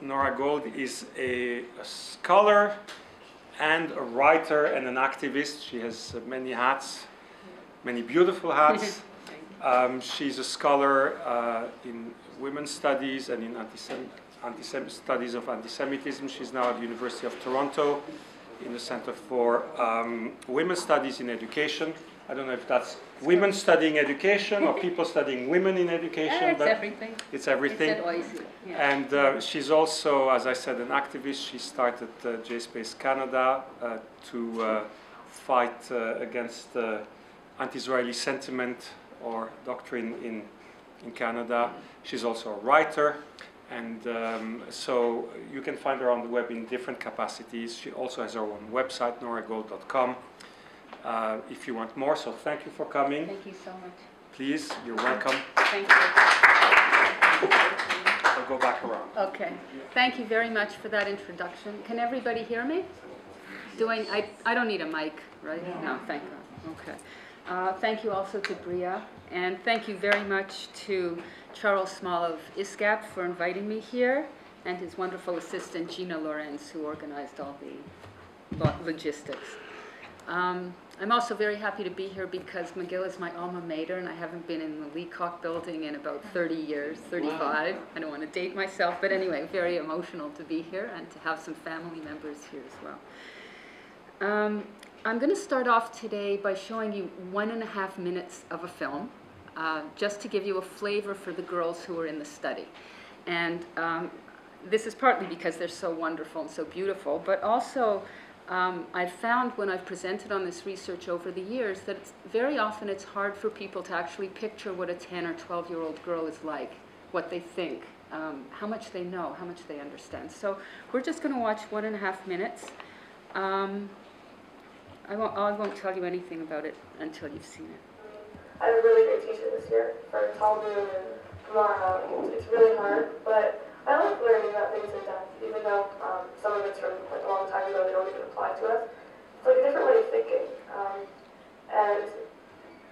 Nora Gold is a, a, scholar and a writer and an activist. She has uh, many hats, many beautiful hats. um, she's a scholar uh, in women's studies and in antisem studies of anti-Semitism. She's now at the University of Toronto in the Center for um, Women's Studies in Education. I don't know if that's women studying education or people studying women in education. Yeah, it's but everything. It's everything. It's yeah. And uh, she's also, as I said, an activist. She started uh, JSpace Canada uh, to uh, fight uh, against anti-Israeli sentiment or doctrine in, in Canada. She's also a writer. And um, so you can find her on the web in different capacities. She also has her own website, noragold.com uh, if you want more. So thank you for coming. Thank you so much. Please, you're welcome. Thank you. I'll go back around. Okay. Thank you very much for that introduction. Can everybody hear me? Doing, I, I don't need a mic, right? No, thank God. Okay. Uh, thank you also to Bria, and thank you very much to Charles Small of ISGAP for inviting me here, and his wonderful assistant Gina Lorenz, who organized all the logistics. Um, I'm also very happy to be here because McGill is my alma mater and I haven't been in the Leacock building in about 30 years, 35. Wow. I don't want to date myself, but anyway, very emotional to be here and to have some family members here as well. Um, I'm going to start off today by showing you one and a half minutes of a film, uh, just to give you a flavor for the girls who are in the study. And um, this is partly because they're so wonderful and so beautiful, but also um, I've found when I've presented on this research over the years that very often it's hard for people to actually picture what a 10 or 12 year old girl is like, what they think, um, how much they know, how much they understand. So we're just going to watch one and a half minutes. Um, I, won't, I won't tell you anything about it until you've seen it. I had a really great teacher this year for Talmud and Gemara. It's really hard, but I like learning about things in depth, even though um, some of it's from like a long time ago, they don't even apply to us. It's like a different way of thinking. Um, and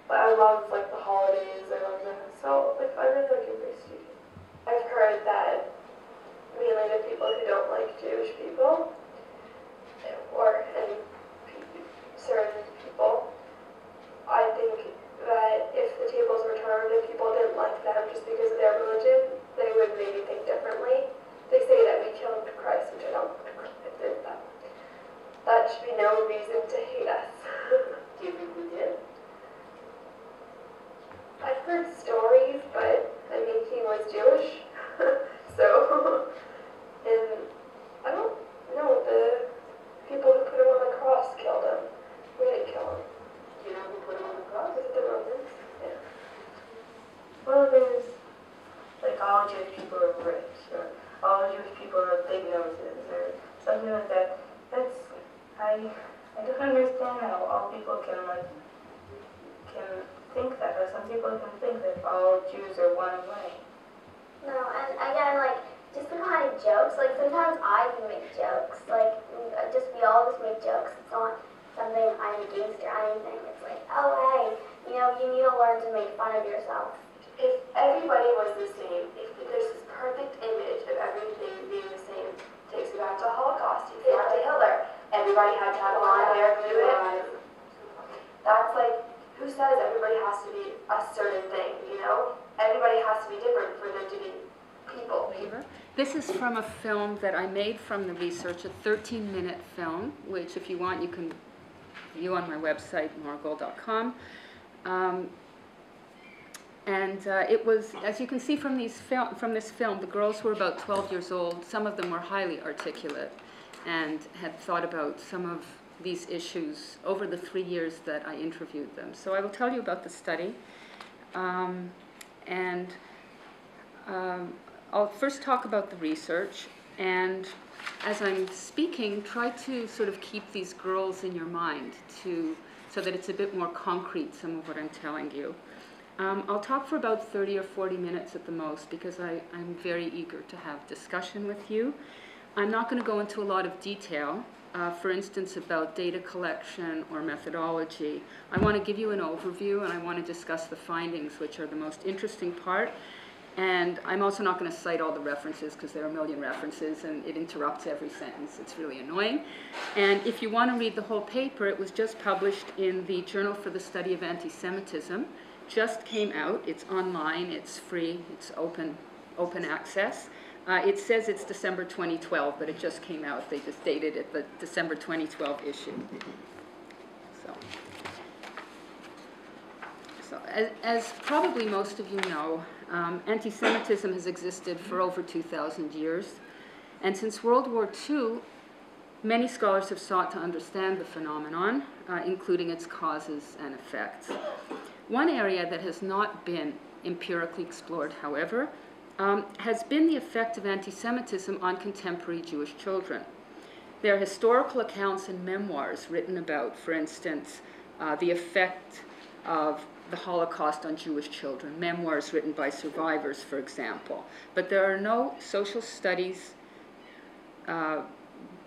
but I love like the holidays, I love them. So like I really like embrace student. I've heard that mainly the people who don't like Jewish people or any certain people, I think that if the tables were turned and people didn't like them just because of their religion, they would maybe think differently. They say that we killed Christ, which I don't agree that. That should be no reason to hate us. Do you think we did? I've heard stories, but I mean, he was Jewish, so, and I don't know, the people who put him on the cross killed him. We didn't kill him. Do you know who put him on the cross? Was it the Romans? Yeah. Well, there's like all Jewish people are rich, or all Jewish people have big noses, or something like that. That's I I don't understand how all people can like can think that, or some people can think that all Jews are one way. No, and again, like just the kind of jokes. Like sometimes I even make jokes. Like just we all just make jokes. It's not something I'm against or anything. It's like, oh hey, you know, you need to learn to make fun of yourself if everybody was the same, if there's this perfect image of everything being the same, takes you back to Holocaust, takes you back to Hitler. Everybody had to have blonde hair to do it. That's like, who says everybody has to be a certain thing, you know? Everybody has to be different for them to be people. This is from a film that I made from the research, a 13 minute film, which if you want you can view on my website, noragold.com. Um, and uh, it was, as you can see from, these from this film, the girls were about 12 years old. Some of them were highly articulate and had thought about some of these issues over the three years that I interviewed them. So I will tell you about the study. Um, and um, I'll first talk about the research. And as I'm speaking, try to sort of keep these girls in your mind to, so that it's a bit more concrete, some of what I'm telling you. Um, I'll talk for about 30 or 40 minutes at the most because I, I'm very eager to have discussion with you. I'm not going to go into a lot of detail, uh, for instance, about data collection or methodology. I want to give you an overview and I want to discuss the findings, which are the most interesting part. And I'm also not going to cite all the references because there are a million references and it interrupts every sentence. It's really annoying. And if you want to read the whole paper, it was just published in the Journal for the Study of Anti-Semitism. Just came out. It's online. It's free. It's open, open access. Uh, it says it's December 2012, but it just came out. They just dated it the December 2012 issue. So. So, as, as probably most of you know, um, anti Semitism has existed for over 2,000 years. And since World War II, many scholars have sought to understand the phenomenon, uh, including its causes and effects. One area that has not been empirically explored, however, um, has been the effect of anti Semitism on contemporary Jewish children. There are historical accounts and memoirs written about, for instance, uh, the effect of the Holocaust on Jewish children, memoirs written by survivors, for example. But there are no social studies, uh,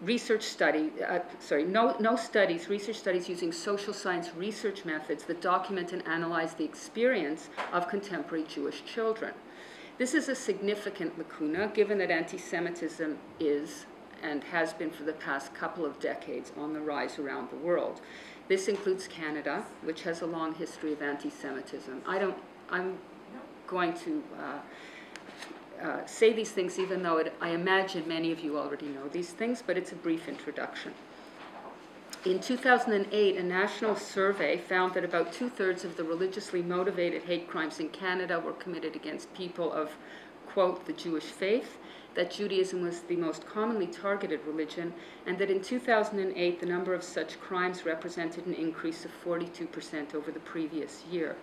research study, uh, sorry, no, no studies, research studies using social science research methods that document and analyze the experience of contemporary Jewish children. This is a significant lacuna given that anti Semitism is and has been for the past couple of decades on the rise around the world. This includes Canada, which has a long history of anti-Semitism. I don't, I'm going to uh, uh, say these things even though it, I imagine many of you already know these things, but it's a brief introduction. In 2008, a national survey found that about two-thirds of the religiously motivated hate crimes in Canada were committed against people of, quote, the Jewish faith, that Judaism was the most commonly targeted religion, and that in 2008 the number of such crimes represented an increase of 42% over the previous year.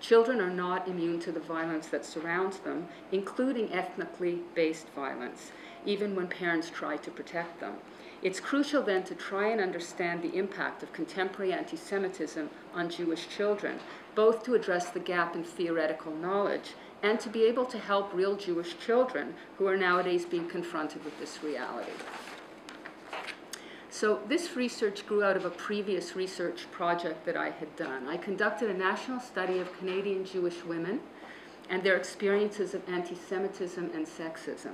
Children are not immune to the violence that surrounds them, including ethnically based violence, even when parents try to protect them. It's crucial then to try and understand the impact of contemporary anti Semitism on Jewish children, both to address the gap in theoretical knowledge and to be able to help real Jewish children who are nowadays being confronted with this reality. So this research grew out of a previous research project that I had done. I conducted a national study of Canadian Jewish women and their experiences of anti-Semitism and sexism.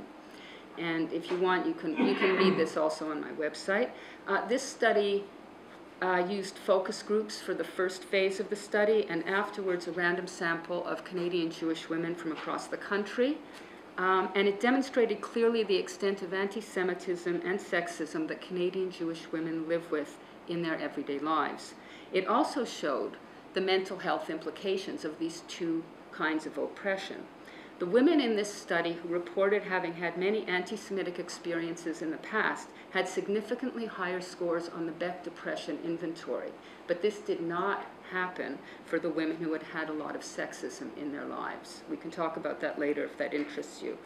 And if you want, you can, you can read this also on my website. Uh, this study uh, used focus groups for the first phase of the study, and afterwards a random sample of Canadian Jewish women from across the country. Um, and it demonstrated clearly the extent of anti Semitism and sexism that Canadian Jewish women live with in their everyday lives. It also showed the mental health implications of these two kinds of oppression. The women in this study who reported having had many anti Semitic experiences in the past had significantly higher scores on the Beck Depression Inventory, but this did not happen for the women who had had a lot of sexism in their lives. We can talk about that later if that interests you.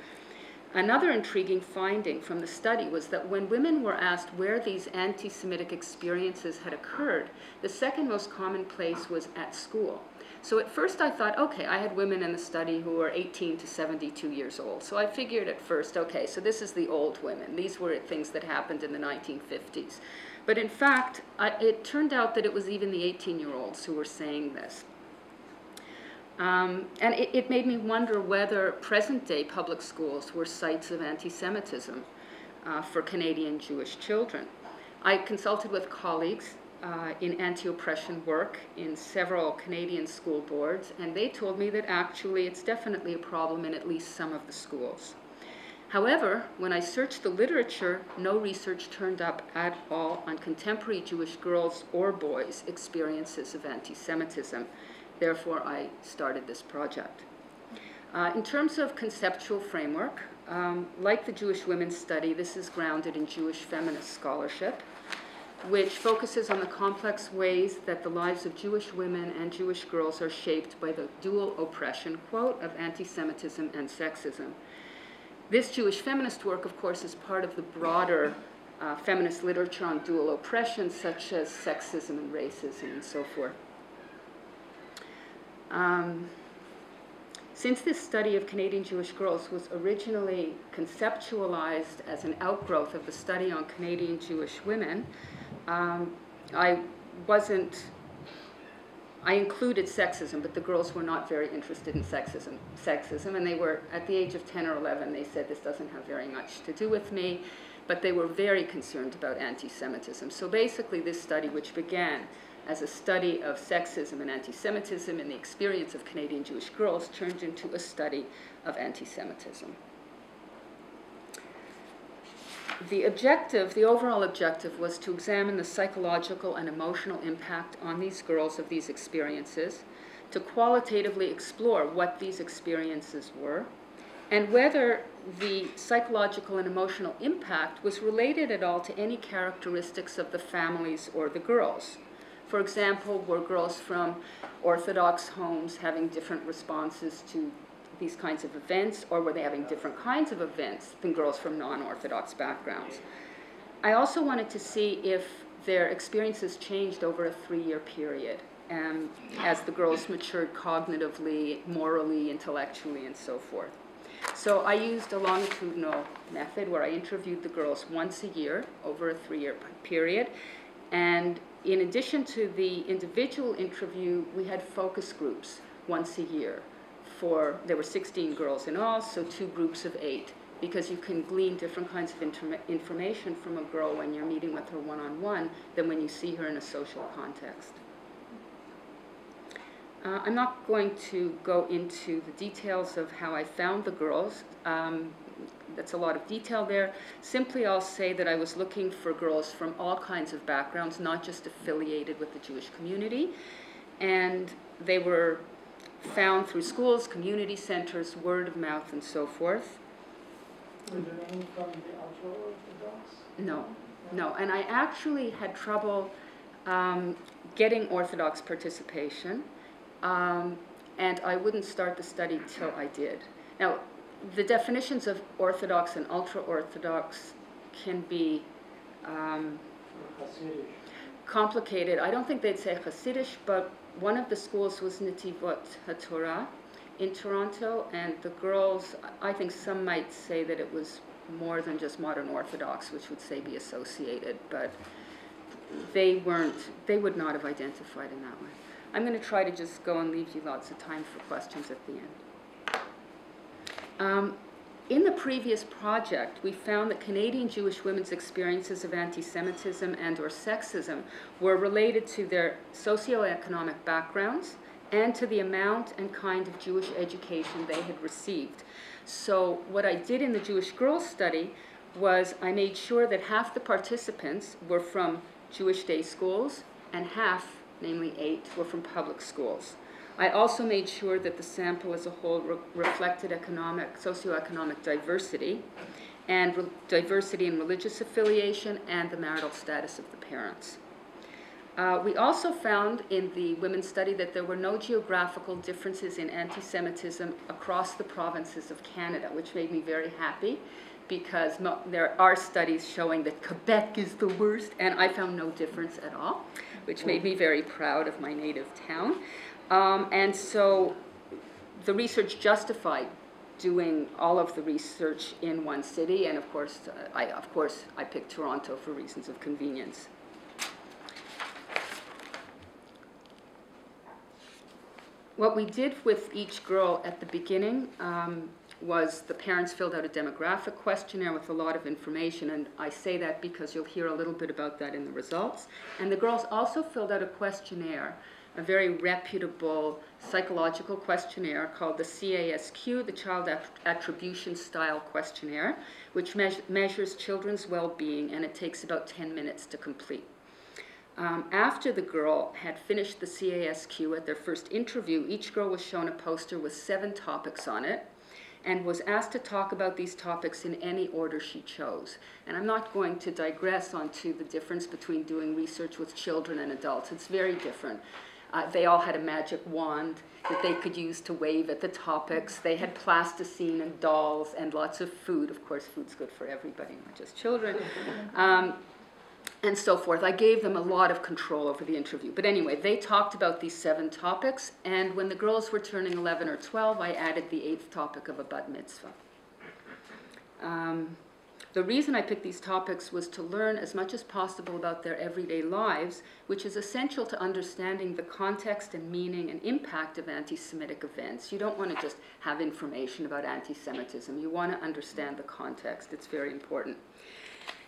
Another intriguing finding from the study was that when women were asked where these anti Semitic experiences had occurred, the second most common place was at school. So at first I thought, okay, I had women in the study who were 18 to 72 years old. So I figured at first, okay, so this is the old women. These were things that happened in the 1950s. But in fact, I, it turned out that it was even the 18 year olds who were saying this. Um, and it, it, made me wonder whether present day public schools were sites of anti Semitism uh, for Canadian Jewish children. I consulted with colleagues uh, in anti-oppression work in several Canadian school boards, and they told me that actually it's definitely a problem in at least some of the schools. However, when I searched the literature, no research turned up at all on contemporary Jewish girls or boys' experiences of anti-Semitism. Therefore, I started this project. Uh, in terms of conceptual framework, um, like the Jewish Women's Study, this is grounded in Jewish feminist scholarship which focuses on the complex ways that the lives of Jewish women and Jewish girls are shaped by the dual oppression, quote, of anti Semitism and sexism. This Jewish feminist work, of course, is part of the broader uh, feminist literature on dual oppression, such as sexism and racism and so forth. Um, since this study of Canadian Jewish girls was originally conceptualized as an outgrowth of the study on Canadian Jewish women, um, I wasn't I included sexism, but the girls were not very interested in sexism, sexism, and they were, at the age of 10 or 11, they said, this doesn't have very much to do with me, but they were very concerned about anti-Semitism. So basically, this study, which began as a study of sexism and anti-Semitism and the experience of Canadian Jewish girls, turned into a study of anti-Semitism. The objective, the overall objective, was to examine the psychological and emotional impact on these girls of these experiences, to qualitatively explore what these experiences were, and whether the psychological and emotional impact was related at all to any characteristics of the families or the girls. For example, were girls from Orthodox homes having different responses to these kinds of events, or were they having different kinds of events than girls from non-Orthodox backgrounds? I also wanted to see if their experiences changed over a three-year period um, as the girls matured cognitively, morally, intellectually, and so forth. So I used a longitudinal method where I interviewed the girls once a year over a three-year period. And in addition to the individual interview, we had focus groups once a year for, there were 16 girls in all, so two groups of eight, because you can glean different kinds of information from a girl when you're meeting with her one-on-one than when you see her in a social context. Uh, I'm not going to go into the details of how I found the girls. Um, that's a lot of detail there. Simply, I'll say that I was looking for girls from all kinds of backgrounds, not just affiliated with the Jewish community. And they were found through schools, community centers, word of mouth, and so forth. Were there any from the ultra-Orthodox? No, no. And I actually had trouble um, getting Orthodox participation, um, and I wouldn't start the study till I did. Now, the definitions of Orthodox and ultra-Orthodox can be um, complicated. I don't think they'd say Hasidish, but one of the schools was Netivot HaTorah in Toronto, and the girls, I think some might say that it was more than just modern Orthodox, which would say be associated, but they weren't, they would not have identified in that way. I'm going to try to just go and leave you lots of time for questions at the end. Um, in the previous project, we found that Canadian Jewish women's experiences of anti-Semitism and or sexism were related to their socioeconomic backgrounds and to the amount and kind of Jewish education they had received. So what I did in the Jewish Girls study was I made sure that half the participants were from Jewish day schools and half, namely eight, were from public schools. I also made sure that the sample as a whole re reflected economic, socioeconomic diversity and diversity in religious affiliation and the marital status of the parents. Uh, we also found in the women's study that there were no geographical differences in anti-Semitism across the provinces of Canada, which made me very happy because there are studies showing that Quebec is the worst, and I found no difference at all, which made me very proud of my native town. Um, and so the research justified doing all of the research in one city, and of course, uh, I, of course, I picked Toronto for reasons of convenience. What we did with each girl at the beginning um, was the parents filled out a demographic questionnaire with a lot of information, and I say that because you'll hear a little bit about that in the results. And the girls also filled out a questionnaire a very reputable psychological questionnaire called the CASQ, the Child Attribution Style Questionnaire, which me measures children's well-being, and it takes about 10 minutes to complete. Um, after the girl had finished the CASQ at their first interview, each girl was shown a poster with seven topics on it and was asked to talk about these topics in any order she chose. And I'm not going to digress onto the difference between doing research with children and adults. It's very different. Uh, they all had a magic wand that they could use to wave at the topics. They had plasticine and dolls and lots of food. Of course, food's good for everybody, not just children. Um, and so forth. I gave them a lot of control over the interview. But anyway, they talked about these seven topics, and when the girls were turning 11 or 12, I added the eighth topic of a bat mitzvah. Um, The reason I picked these topics was to learn as much as possible about their everyday lives, which is essential to understanding the context and meaning and impact of anti Semitic events. You don't want to just have information about anti Semitism, you want to understand the context. It's very important.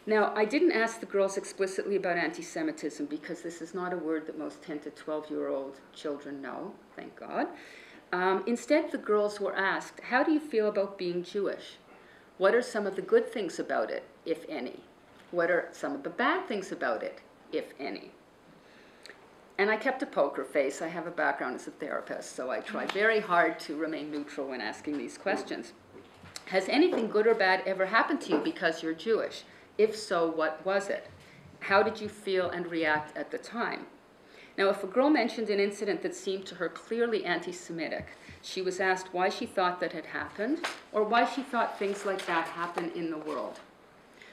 Now, I didn't ask the girls explicitly about anti Semitism because this is not a word that most 10 to 12 year old children know, thank God. Um, instead, the girls were asked, How do you feel about being Jewish? What are some of the good things about it, if any? What are some of the bad things about it, if any? And I kept a poker face. I have a background as a therapist, so I try very hard to remain neutral when asking these questions. Has anything good or bad ever happened to you because you're Jewish? If so, what was it? How did you feel and react at the time? Now, if a girl mentioned an incident that seemed to her clearly anti Semitic, she was asked why she thought that had happened or why she thought things like that happen in the world.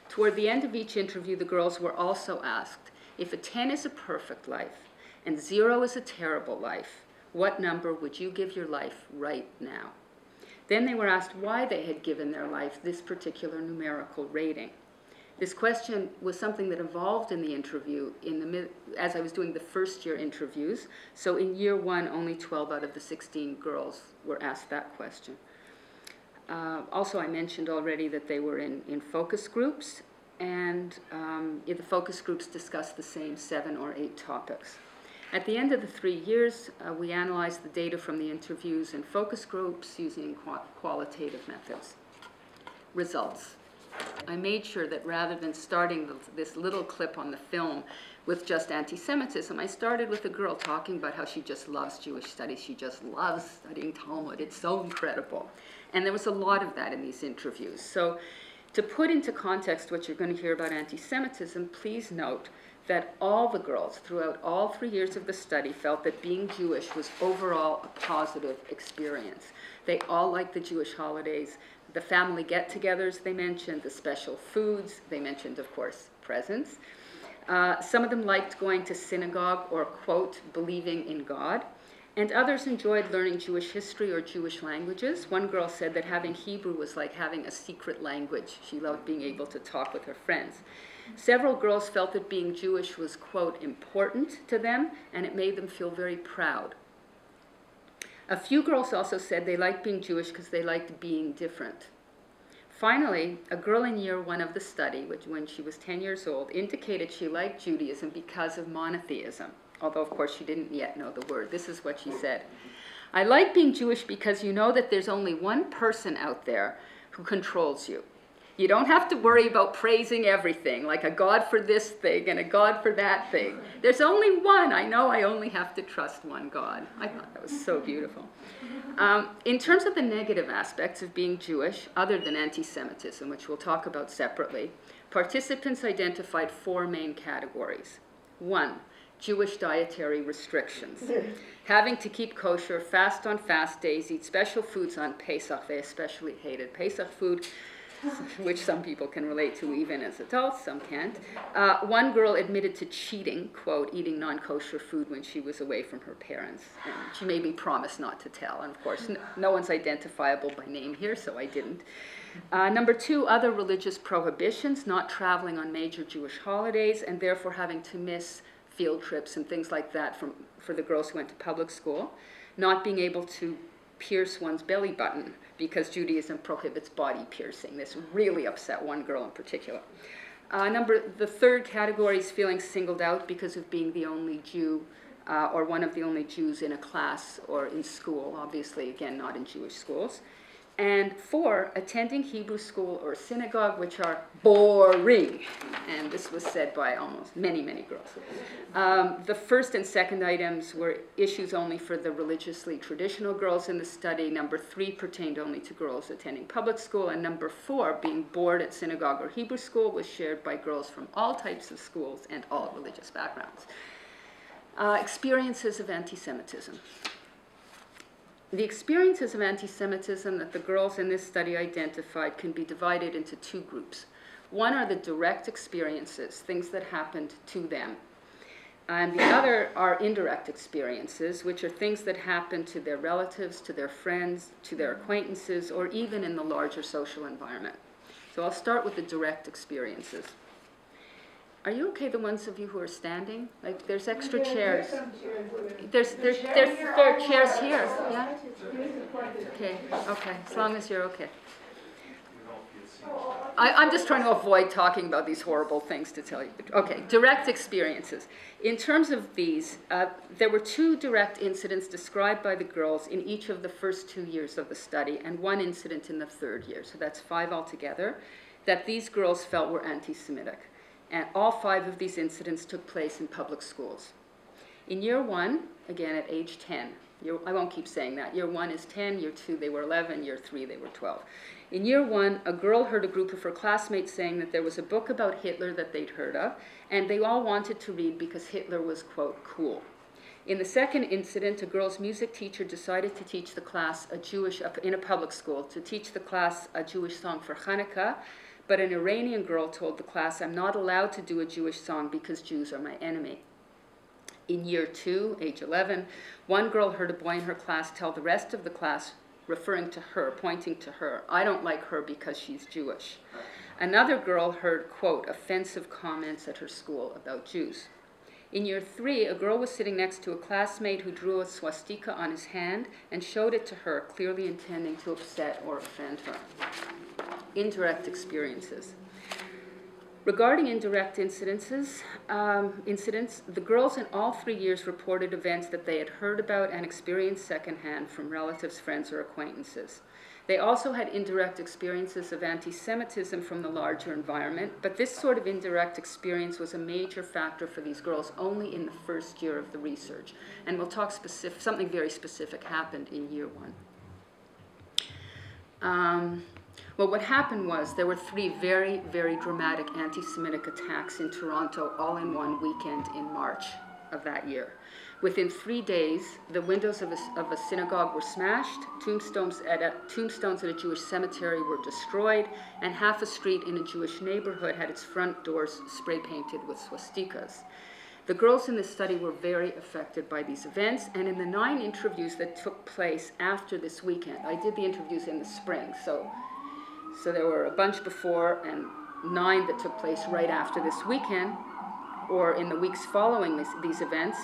Toward the end of each interview, the girls were also asked if a 10 is a perfect life and zero is a terrible life, what number would you give your life right now? Then they were asked why they had given their life this particular numerical rating. This question was something that evolved in the interview in the mid, as I was doing the first year interviews. So in year one, only 12 out of the 16 girls were asked that question. Uh, also, I mentioned already that they were in, in focus groups, and um, the focus groups discussed the same seven or eight topics. At the end of the three years, uh, we analyzed the data from the interviews and focus groups using qualitative methods. Results. I made sure that rather than starting this little clip on the film with just anti Semitism, I started with a girl talking about how she just loves Jewish studies. She just loves studying Talmud. It's so incredible. And there was a lot of that in these interviews. So, to put into context what you're going to hear about anti Semitism, please note that all the girls throughout all three years of the study felt that being Jewish was overall a positive experience. They all liked the Jewish holidays the family get togethers they mentioned, the special foods, they mentioned, of course, presents. Uh, some of them liked going to synagogue or, quote, believing in God. And others enjoyed learning Jewish history or Jewish languages. One girl said that having Hebrew was like having a secret language. She loved being able to talk with her friends. Several girls felt that being Jewish was, quote, important to them, and it made them feel very proud. A few girls also said they liked being Jewish because they liked being different. Finally, a girl in year one of the study, which when she was 10 years old, indicated she liked Judaism because of monotheism, although of course she didn't yet know the word. This is what she said. I like being Jewish because you know that there's only one person out there who controls you. You don't have to worry about praising everything, like a God for this thing and a God for that thing. There's only one. I know I only have to trust one God. I thought that was so beautiful. Um, in terms of the negative aspects of being Jewish, other than anti Semitism, which we'll talk about separately, participants identified four main categories. One, Jewish dietary restrictions. Having to keep kosher, fast on fast days, eat special foods on Pesach. They especially hated Pesach food which some people can relate to even as adults, some can't. Uh, one girl admitted to cheating, quote, eating non kosher food when she was away from her parents. And she made me promise not to tell. And of course, no, no one's identifiable by name here, so I didn't. Uh, number two, other religious prohibitions, not traveling on major Jewish holidays, and therefore having to miss field trips and things like that from, for the girls who went to public school. Not being able to pierce one's belly button because Judaism prohibits body piercing. This really upset one girl in particular. Uh, number, the third category is feeling singled out because of being the only Jew uh, or one of the only Jews in a class or in school, obviously, again, not in Jewish schools and four, attending Hebrew school or synagogue, which are boring. And this was said by almost many, many girls. Um, the first and second items were issues only for the religiously traditional girls in the study. Number three pertained only to girls attending public school. And number four, being bored at synagogue or Hebrew school, was shared by girls from all types of schools and all religious backgrounds. Uh, experiences of anti Semitism. The experiences of anti Semitism that the girls in this study identified can be divided into two groups. One are the direct experiences, things that happened to them. And the other are indirect experiences, which are things that happen to their relatives, to their friends, to their acquaintances, or even in the larger social environment. So I'll start with the direct experiences. Are you okay, the ones of you who are standing? Like, there's extra Yeah, chairs. There's, there's, there's, there are chairs here, yeah? Okay, okay, as long as you're okay. I, I'm just trying to avoid talking about these horrible things to tell you. Okay, direct experiences. In terms of these, uh, there were two direct incidents described by the girls in each of the first two years of the study, and one incident in the third year, so that's five altogether, that these girls felt were anti Semitic. And all five of these incidents took place in public schools. In year one, again at age 10, year, I won't keep saying that. Year one is 10, year two they were 11, year three they were 12. In year one, a girl heard a group of her classmates saying that there was a book about Hitler that they'd heard of, and they all wanted to read because Hitler was, quote, cool. In the second incident, a girl's music teacher decided to teach the class a Jewish, in a public school, to teach the class a Jewish song for Hanukkah, but an Iranian girl told the class, I'm not allowed to do a Jewish song because Jews are my enemy. In year two, age 11, one girl heard a boy in her class tell the rest of the class, referring to her, pointing to her, I don't like her because she's Jewish. Another girl heard, quote, offensive comments at her school about Jews. In year three, a girl was sitting next to a classmate who drew a swastika on his hand and showed it to her, clearly intending to upset or offend her. Indirect experiences. Regarding indirect incidences, um, incidents, the girls in all three years reported events that they had heard about and experienced secondhand from relatives, friends, or acquaintances. They also had indirect experiences of anti Semitism from the larger environment, but this sort of indirect experience was a major factor for these girls only in the first year of the research. And we'll talk specific, something very specific happened in year one. Um, well, what happened was there were three very, very dramatic anti Semitic attacks in Toronto all in one weekend in March of that year. Within three days, the windows of a, of a synagogue were smashed, tombstones at, a, tombstones at a Jewish cemetery were destroyed, and half a street in a Jewish neighborhood had its front doors spray painted with swastikas. The girls in this study were very affected by these events, and in the nine interviews that took place after this weekend, I did the interviews in the spring, so so there were a bunch before and nine that took place right after this weekend or in the weeks following this, these events.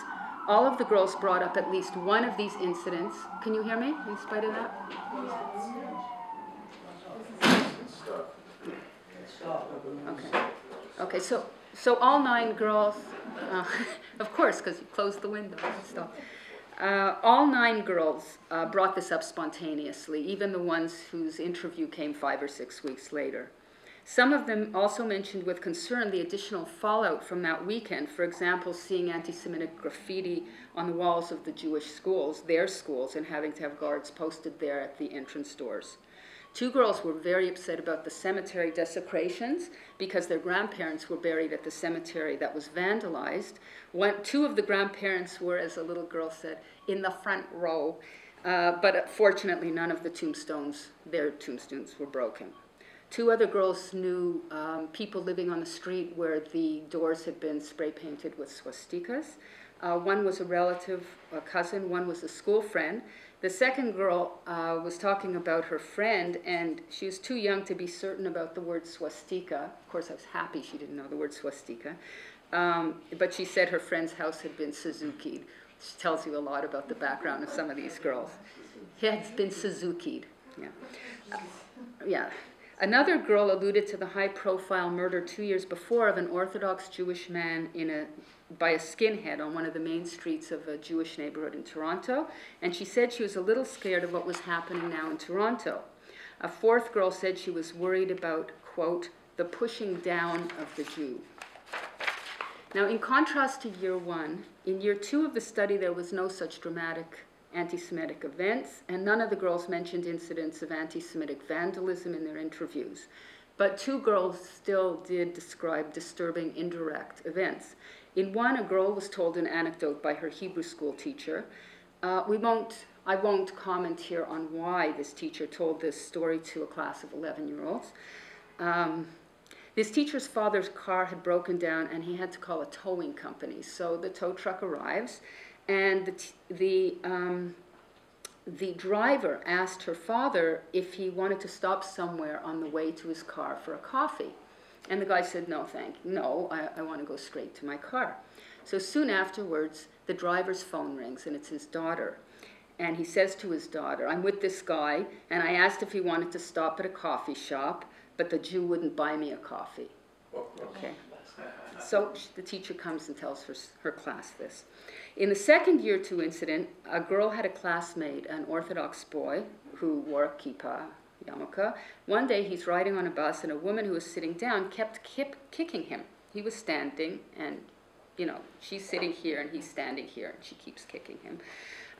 All of the girls brought up at least one of these incidents. Can you hear me in spite of that? Okay. Okay, so, so all nine girls, uh, of course, because you closed the window stuff. Uh, all nine girls uh, brought this up spontaneously, even the ones whose interview came five or six weeks later. Some of them also mentioned with concern the additional fallout from that weekend, for example, seeing anti Semitic graffiti on the walls of the Jewish schools, their schools, and having to have guards posted there at the entrance doors. Two girls were very upset about the cemetery desecrations because their grandparents were buried at the cemetery that was vandalized. One, two of the grandparents were, as a little girl said, in the front row, uh, but fortunately, none of the tombstones, their tombstones, were broken. Two other girls knew um, people living on the street where the doors had been spray painted with swastikas. Uh, one was a relative, a cousin, one was a school friend. The second girl uh, was talking about her friend, and she was too young to be certain about the word swastika. Of course, I was happy she didn't know the word swastika. Um, but she said her friend's house had been Suzuki'd, which tells you a lot about the background of some of these girls. It had been Suzuki'd, yeah. Uh, yeah. Another girl alluded to the high profile murder two years before of an Orthodox Jewish man in a, by a skinhead on one of the main streets of a Jewish neighborhood in Toronto, and she said she was a little scared of what was happening now in Toronto. A fourth girl said she was worried about, quote, the pushing down of the Jew. Now, in contrast to year one, in year two of the study, there was no such dramatic anti Semitic events, and none of the girls mentioned incidents of anti Semitic vandalism in their interviews. But two girls still did describe disturbing indirect events. In one, a girl was told an anecdote by her Hebrew school teacher. Uh, we won't, I won't comment here on why this teacher told this story to a class of 11 year olds. Um, this teacher's father's car had broken down and he had to call a towing company. So the tow truck arrives and the, the, um, the driver asked her father if he wanted to stop somewhere on the way to his car for a coffee. And the guy said, No, thank you. No, I, I want to go straight to my car. So soon afterwards, the driver's phone rings and it's his daughter. And he says to his daughter, I'm with this guy, and I asked if he wanted to stop at a coffee shop, but the Jew wouldn't buy me a coffee. Okay. So the teacher comes and tells her, her class this. In the second year two incident, a girl had a classmate, an Orthodox boy who wore a kippah, yarmulke. One day he's riding on a bus, and a woman who was sitting down kept kip- kicking him. He was standing, and you know, she's sitting here and he's standing here, and she keeps kicking him.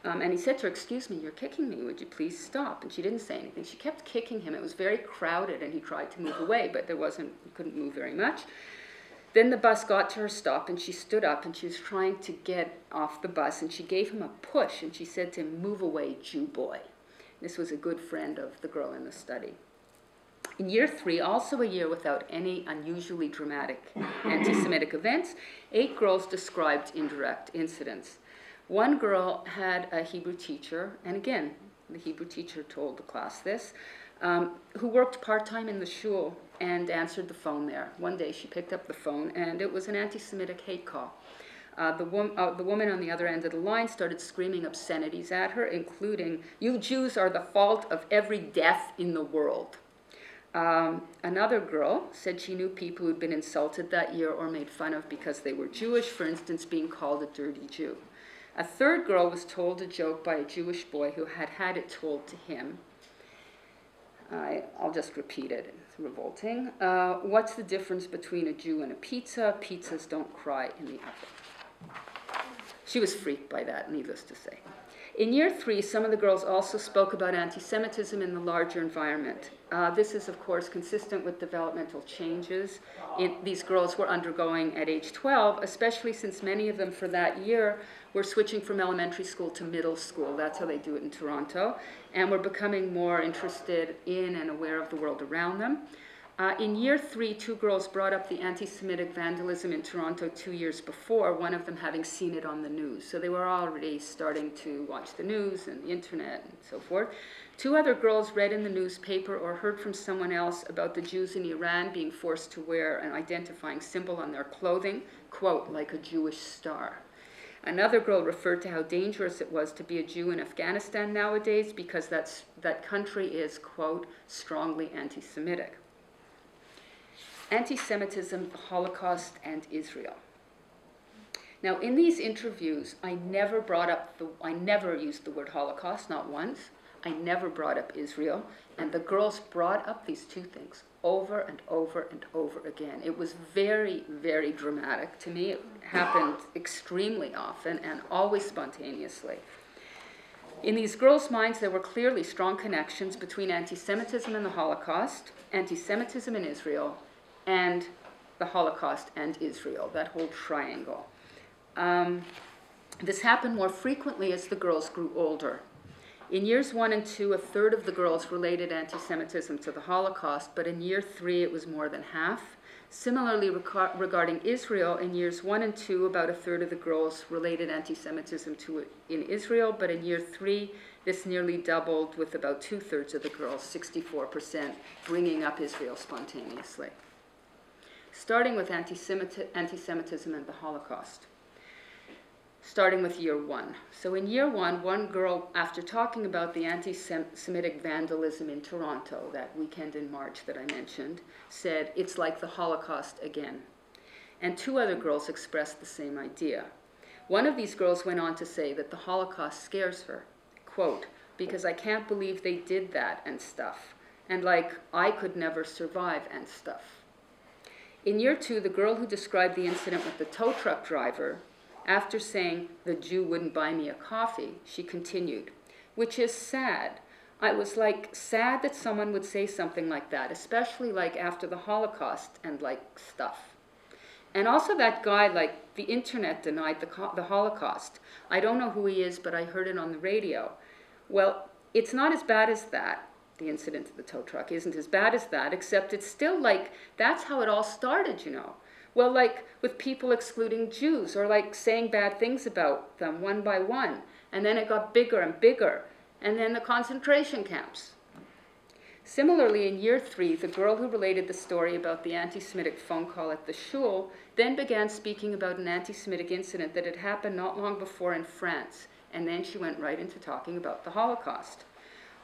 Um, and he said to her, Excuse me, you're kicking me. Would you please stop? And she didn't say anything. She kept kicking him. It was very crowded, and he tried to move away, but there wasn't, couldn't move very much. Then the bus got to her stop, and she stood up and she was trying to get off the bus, and she gave him a push, and she said to him, Move away, Jew boy. This was a good friend of the girl in the study. In year three, also a year without any unusually dramatic anti Semitic events, eight girls described indirect incidents. One girl had a Hebrew teacher, and again, the Hebrew teacher told the class this, um, who worked part time in the shul and answered the phone there. One day she picked up the phone, and it was an anti Semitic hate call. Uh, the, uh, the woman on the other end of the line started screaming obscenities at her, including, You Jews are the fault of every death in the world. Um, another girl said she knew people who'd been insulted that year or made fun of because they were Jewish, for instance, being called a dirty Jew. A third girl was told a joke by a Jewish boy who had had it told to him. I, I'll just repeat it, revolting. Uh, what's the difference between a Jew and a pizza? Pizzas don't cry in the oven. She was freaked by that, needless to say. In year three, some of the girls also spoke about anti Semitism in the larger environment. Uh, this is, of course, consistent with developmental changes in, these girls were undergoing at age 12, especially since many of them for that year were switching from elementary school to middle school. That's how they do it in Toronto. And we're becoming more interested in and aware of the world around them. Uh, in year three, two girls brought up the anti Semitic vandalism in Toronto two years before, one of them having seen it on the news. So they were already starting to watch the news and the internet and so forth. Two other girls read in the newspaper or heard from someone else about the Jews in Iran being forced to wear an identifying symbol on their clothing, quote, like a Jewish star. Another girl referred to how dangerous it was to be a Jew in Afghanistan nowadays because that's, that country is, quote, strongly anti Semitic anti Semitism, the Holocaust, and Israel. Now, in these interviews, I never brought up the, I never used the word Holocaust, not once. I never brought up Israel. And the girls brought up these two things over and over and over again. It was very, very dramatic. To me, it happened extremely often and always spontaneously. In these girls' minds, there were clearly strong connections between anti Semitism and the Holocaust, anti Semitism in Israel, and the Holocaust and Israel, that whole triangle. Um, this happened more frequently as the girls grew older. In years one and two, a third of the girls related anti Semitism to the Holocaust, but in year three, it was more than half. Similarly, regarding Israel, in years one and two, about a third of the girls related anti Semitism to in Israel, but in year three, this nearly doubled with about two thirds of the girls, 64%, bringing up Israel spontaneously. Starting with anti Semitism and the Holocaust starting with year one. So in year one, one girl, after talking about the anti Semitic vandalism in Toronto that weekend in March that I mentioned, said, It's like the Holocaust again. And two other girls expressed the same idea. One of these girls went on to say that the Holocaust scares her, quote, because I can't believe they did that and stuff, and like, I could never survive and stuff. In year two, the girl who described the incident with the tow truck driver after saying, the Jew wouldn't buy me a coffee, she continued, which is sad. I was like sad that someone would say something like that, especially like after the Holocaust and like stuff. And also that guy, like the internet denied the, the Holocaust. I don't know who he is, but I heard it on the radio. Well, it's not as bad as that. The incident of the tow truck isn't as bad as that, except it's still like that's how it all started, you know. Well, like with people excluding Jews or like saying bad things about them one by one. And then it got bigger and bigger. and then the concentration camps. Similarly, in year three, the girl who related the story about the anti Semitic phone call at the shul then began speaking about an anti Semitic incident that had happened not long before in France, and then she went right into talking about the Holocaust.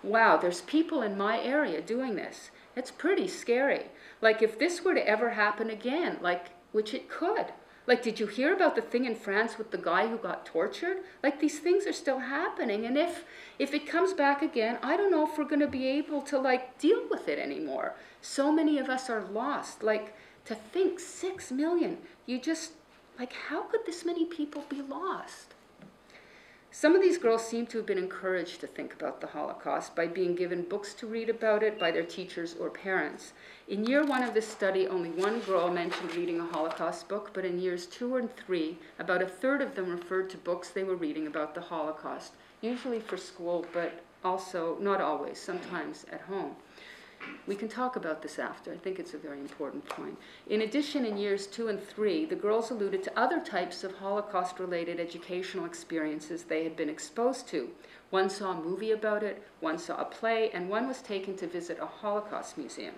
Wow, there's people in my area doing this. It's pretty scary. Like, if this were to ever happen again, like, which it could, like, did you hear about the thing in France with the guy who got tortured? Like, these things are still happening. And if, if it comes back again, I don't know if we're going to be able to, like, deal with it anymore. So many of us are lost. Like, to think six million, you just, like, how could this many people be lost? Some of these girls seem to have been encouraged to think about the Holocaust by being given books to read about it by their teachers or parents. In year one of this study, only one girl mentioned reading a Holocaust book, but in years two and three, about a third of them referred to books they were reading about the Holocaust, usually for school, but also, not always, sometimes at home. We can talk about this after. I think it's a very important point. In addition, in years two and three, the girls alluded to other types of Holocaust related educational experiences they had been exposed to. One saw a movie about it, one saw a play, and one was taken to visit a Holocaust museum.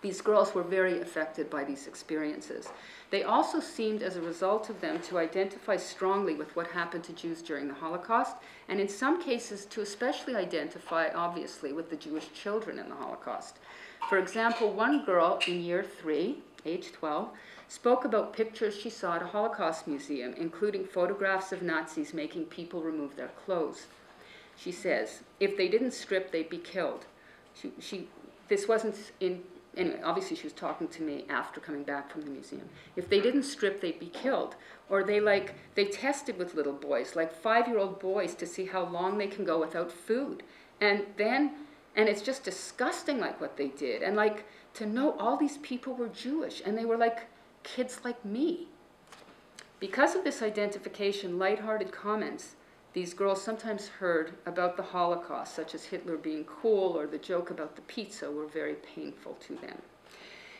These girls were very affected by these experiences. They also seemed, as a result of them, to identify strongly with what happened to Jews during the Holocaust, and in some cases, to especially identify, obviously, with the Jewish children in the Holocaust. For example, one girl in year three, age 12, spoke about pictures she saw at a Holocaust museum, including photographs of Nazis making people remove their clothes. She says, if they didn't strip, they'd be killed. She, she, this wasn't in anyway, obviously she was talking to me after coming back from the museum. If they didn't strip, they'd be killed. Or they like they tested with little boys, like five-year-old boys, to see how long they can go without food. And then, and it's just disgusting, like what they did. And like to know all these people were Jewish, and they were like kids like me. Because of this identification, lighthearted comments these girls sometimes heard about the Holocaust, such as Hitler being cool or the joke about the pizza, were very painful to them.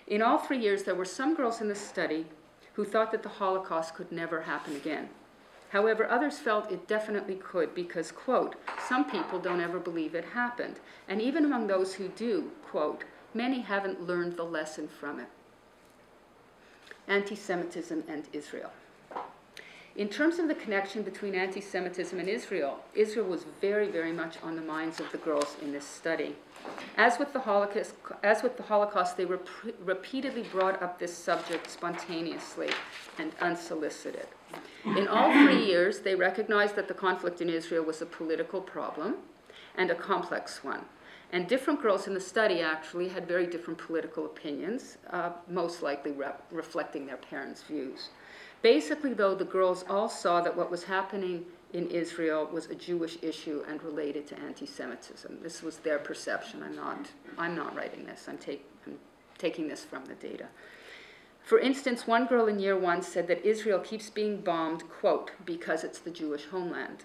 In all three years, there were some girls in the study who thought that the Holocaust could never happen again. However, others felt it definitely could because, quote, some people don't ever believe it happened. And even among those who do, quote, many haven't learned the lesson from it. Anti Semitism and Israel. In terms of the connection between anti Semitism and Israel, Israel was very, very much on the minds of the girls in this study. As with the Holocaust, as with the Holocaust they rep- repeatedly brought up this subject spontaneously and unsolicited. In all three years, they recognized that the conflict in Israel was a political problem and a complex one. And different girls in the study actually had very different political opinions, uh, most likely re- reflecting their parents' views. Basically, though, the girls all saw that what was happening in Israel was a Jewish issue and related to anti-Semitism. This was their perception. I'm not, I'm not writing this. I'm, take, I'm taking this from the data. For instance, one girl in year one said that Israel keeps being bombed, quote, because it's the Jewish homeland.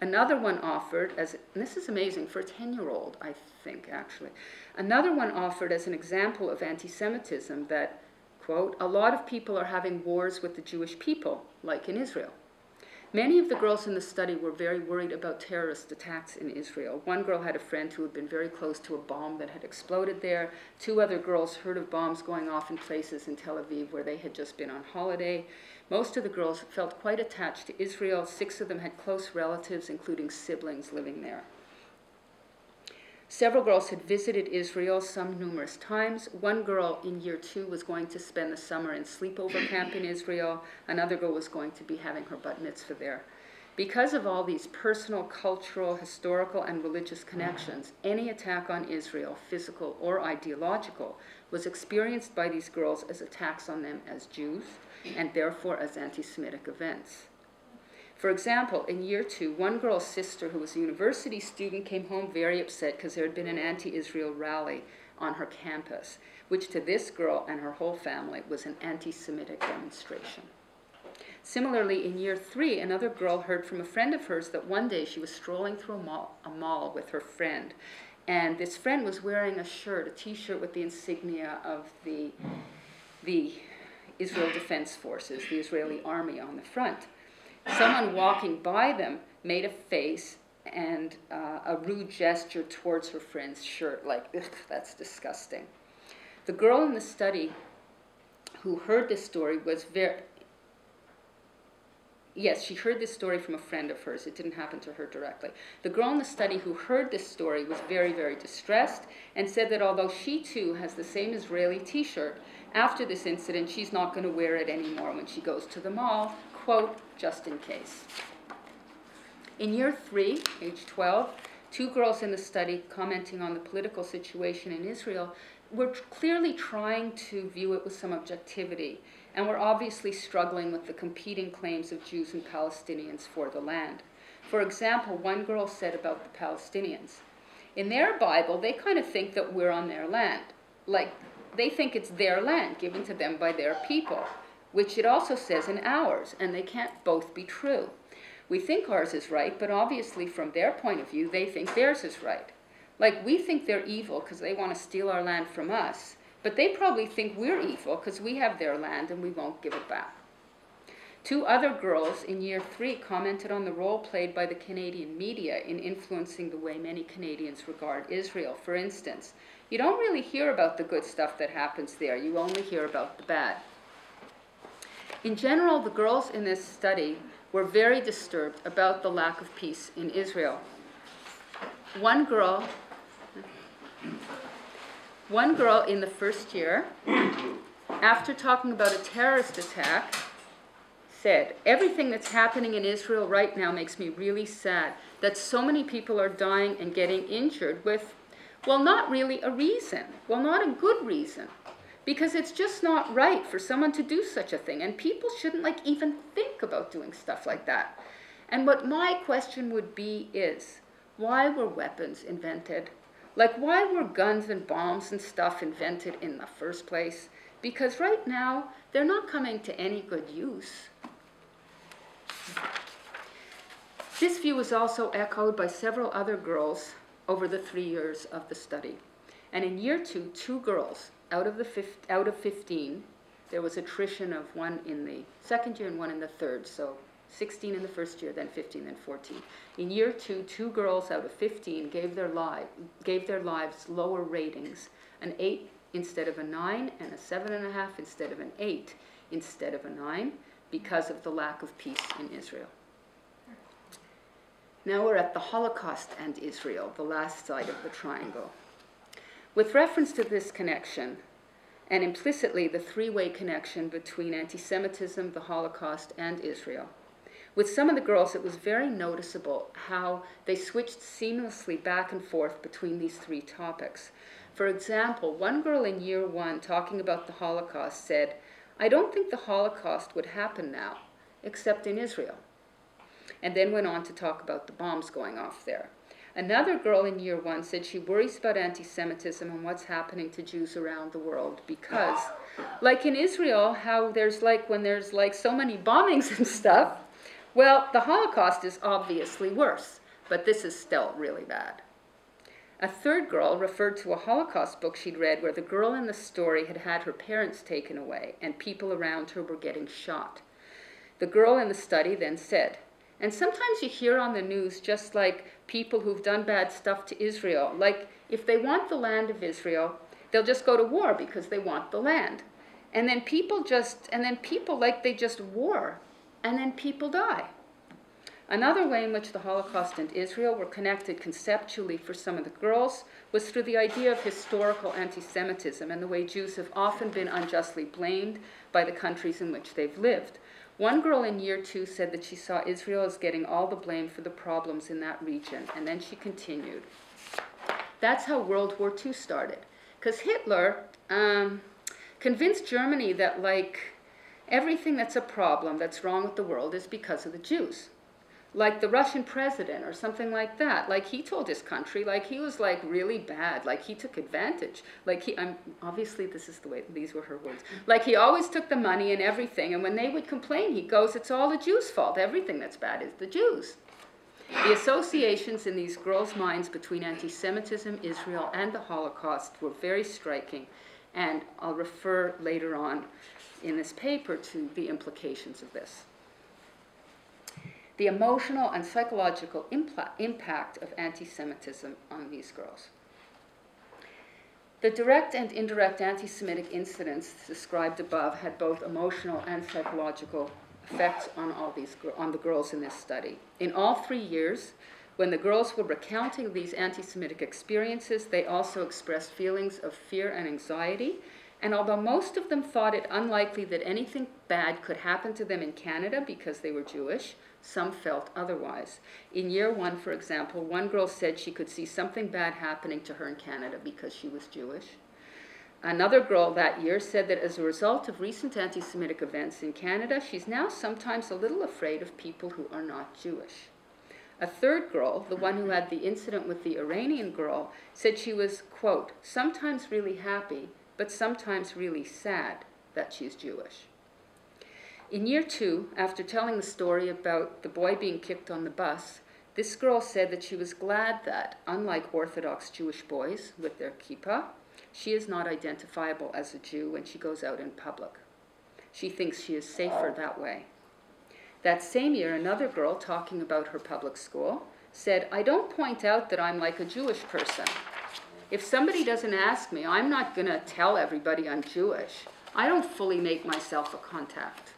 Another one offered, as this is amazing for a 10 year old, I think, actually. Another one offered as an example of anti Semitism that quote, a lot of people are having wars with the Jewish people, like in Israel. Many of the girls in the study were very worried about terrorist attacks in Israel. One girl had a friend who had been very close to a bomb that had exploded there. Two other girls heard of bombs going off in places in Tel Aviv where they had just been on holiday. Most of the girls felt quite attached to Israel. Six of them had close relatives, including siblings, living there. Several girls had visited Israel, some numerous times. One girl in year two was going to spend the summer in sleepover camp in Israel. Another girl was going to be having her bat mitzvah there. Because of all these personal, cultural, historical, and religious connections, any attack on Israel, physical or ideological, was experienced by these girls as attacks on them as Jews and therefore as anti Semitic events. For example, in year two, one girl's sister, who was a university student, came home very upset because there had been an anti Israel rally on her campus, which to this girl and her whole family was an anti Semitic demonstration. Similarly, in year three, another girl heard from a friend of hers that one day she was strolling through a mall, a mall with her friend, and this friend was wearing a shirt, a t shirt with the insignia of the, the Israel Defense Forces, the Israeli army on the front someone walking by them made a face and uh, a rude gesture towards her friend's shirt, like, ugh, that's disgusting. The girl in the study who heard this story was very, yes, she heard this story from a friend of hers. It didn't happen to her directly. The girl in the study who heard this story was very, very distressed and said that although she too has the same Israeli t shirt, after this incident, she's not going to wear it anymore when she goes to the mall, quote, just in case. In year three, age 12, two girls in the study commenting on the political situation in Israel were clearly trying to view it with some objectivity and were obviously struggling with the competing claims of Jews and Palestinians for the land. For example, one girl said about the Palestinians, in their Bible, they kind of think that we're on their land. Like, they think it's their land given to them by their people, which it also says in ours, and they can't both be true. We think ours is right, but obviously, from their point of view, they think theirs is right. Like, we think they're evil because they want to steal our land from us, but they probably think we're evil because we have their land and we won't give it back. Two other girls in year three commented on the role played by the Canadian media in influencing the way many Canadians regard Israel. For instance, you don't really hear about the good stuff that happens there, you only hear about the bad. In general, the girls in this study were very disturbed about the lack of peace in Israel. One girl, one girl in the first year, after talking about a terrorist attack, said, Everything that's happening in Israel right now makes me really sad that so many people are dying and getting injured with, well, not really a reason, well, not a good reason because it's just not right for someone to do such a thing and people shouldn't like even think about doing stuff like that. And what my question would be is why were weapons invented? Like why were guns and bombs and stuff invented in the first place? Because right now they're not coming to any good use. This view was also echoed by several other girls over the three years of the study. And in year two two girls out of the out of 15, there was attrition of one in the second year and one in the third. So 16 in the first year, then 15, then 14. In year two, two girls out of 15 gave their, li- gave their lives lower ratings, an 8 instead of a 9, and a 7.5 instead of an 8 instead of a 9, because of the lack of peace in Israel. Now we're at the Holocaust and Israel, the last side of the triangle. With reference to this connection, and implicitly the three way connection between anti Semitism, the Holocaust, and Israel, with some of the girls, it was very noticeable how they switched seamlessly back and forth between these three topics. For example, one girl in year one talking about the Holocaust said, I don't think the Holocaust would happen now, except in Israel. And then went on to talk about the bombs going off there. Another girl in year one said she worries about anti Semitism and what's happening to Jews around the world because, like in Israel, how there's like when there's like so many bombings and stuff, well, the Holocaust is obviously worse, but this is still really bad. A third girl referred to a Holocaust book she'd read where the girl in the story had had her parents taken away and people around her were getting shot. The girl in the study then said, and sometimes you hear on the news just like people who've done bad stuff to Israel. Like, if they want the land of Israel, they'll just go to war because they want the land. And then people just, and then people like they just war, and then people die. Another way in which the Holocaust and Israel were connected conceptually for some of the girls was through the idea of historical anti Semitism and the way Jews have often been unjustly blamed by the countries in which they've lived. One girl in year two said that she saw Israel as getting all the blame for the problems in that region, and then she continued. That's how World War II started. Because Hitler um, convinced Germany that, like, everything that's a problem that's wrong with the world is because of the Jews like the Russian president or something like that. Like he told his country, like he was like really bad, like he took advantage. Like he, I'm obviously this is the way these were her words. Like he always took the money and everything, and when they would complain, he goes, "It's all the Jews' fault. Everything that's bad is the Jews." The associations in these girls' minds between anti-Semitism, Israel, and the Holocaust were very striking, and I'll refer later on in this paper to the implications of this. The emotional and psychological impact of anti Semitism on these girls. The direct and indirect anti Semitic incidents described above had both emotional and psychological effects on, all these, on the girls in this study. In all three years, when the girls were recounting these anti Semitic experiences, they also expressed feelings of fear and anxiety. And although most of them thought it unlikely that anything bad could happen to them in Canada because they were Jewish, some felt otherwise. In year one, for example, one girl said she could see something bad happening to her in Canada because she was Jewish. Another girl that year said that as a result of recent anti Semitic events in Canada, she's now sometimes a little afraid of people who are not Jewish. A third girl, the one who had the incident with the Iranian girl, said she was, quote, sometimes really happy, but sometimes really sad that she's Jewish. In year two, after telling the story about the boy being kicked on the bus, this girl said that she was glad that, unlike Orthodox Jewish boys with their kippah, she is not identifiable as a Jew when she goes out in public. She thinks she is safer that way. That same year, another girl talking about her public school said, I don't point out that I'm like a Jewish person. If somebody doesn't ask me, I'm not going to tell everybody I'm Jewish. I don't fully make myself a contact.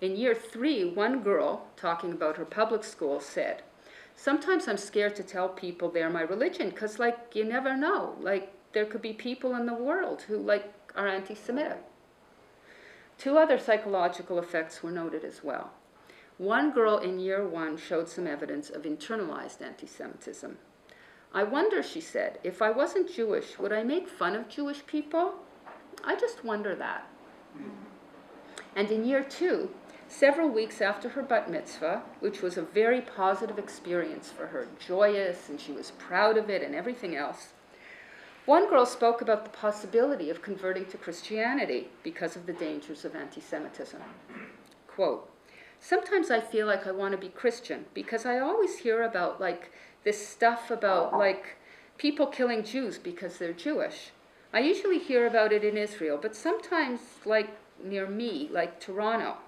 In year three, one girl talking about her public school said, Sometimes I'm scared to tell people they're my religion because, like, you never know. Like, there could be people in the world who, like, are anti Semitic. Two other psychological effects were noted as well. One girl in year one showed some evidence of internalized anti Semitism. I wonder, she said, if I wasn't Jewish, would I make fun of Jewish people? I just wonder that. And in year two, several weeks after her bat mitzvah, which was a very positive experience for her, joyous, and she was proud of it and everything else, one girl spoke about the possibility of converting to Christianity because of the dangers of anti Semitism. Quote, Sometimes I feel like I want to be Christian because I always hear about like this stuff about like people killing Jews because they're Jewish. I usually hear about it in Israel, but sometimes like near me, like Toronto.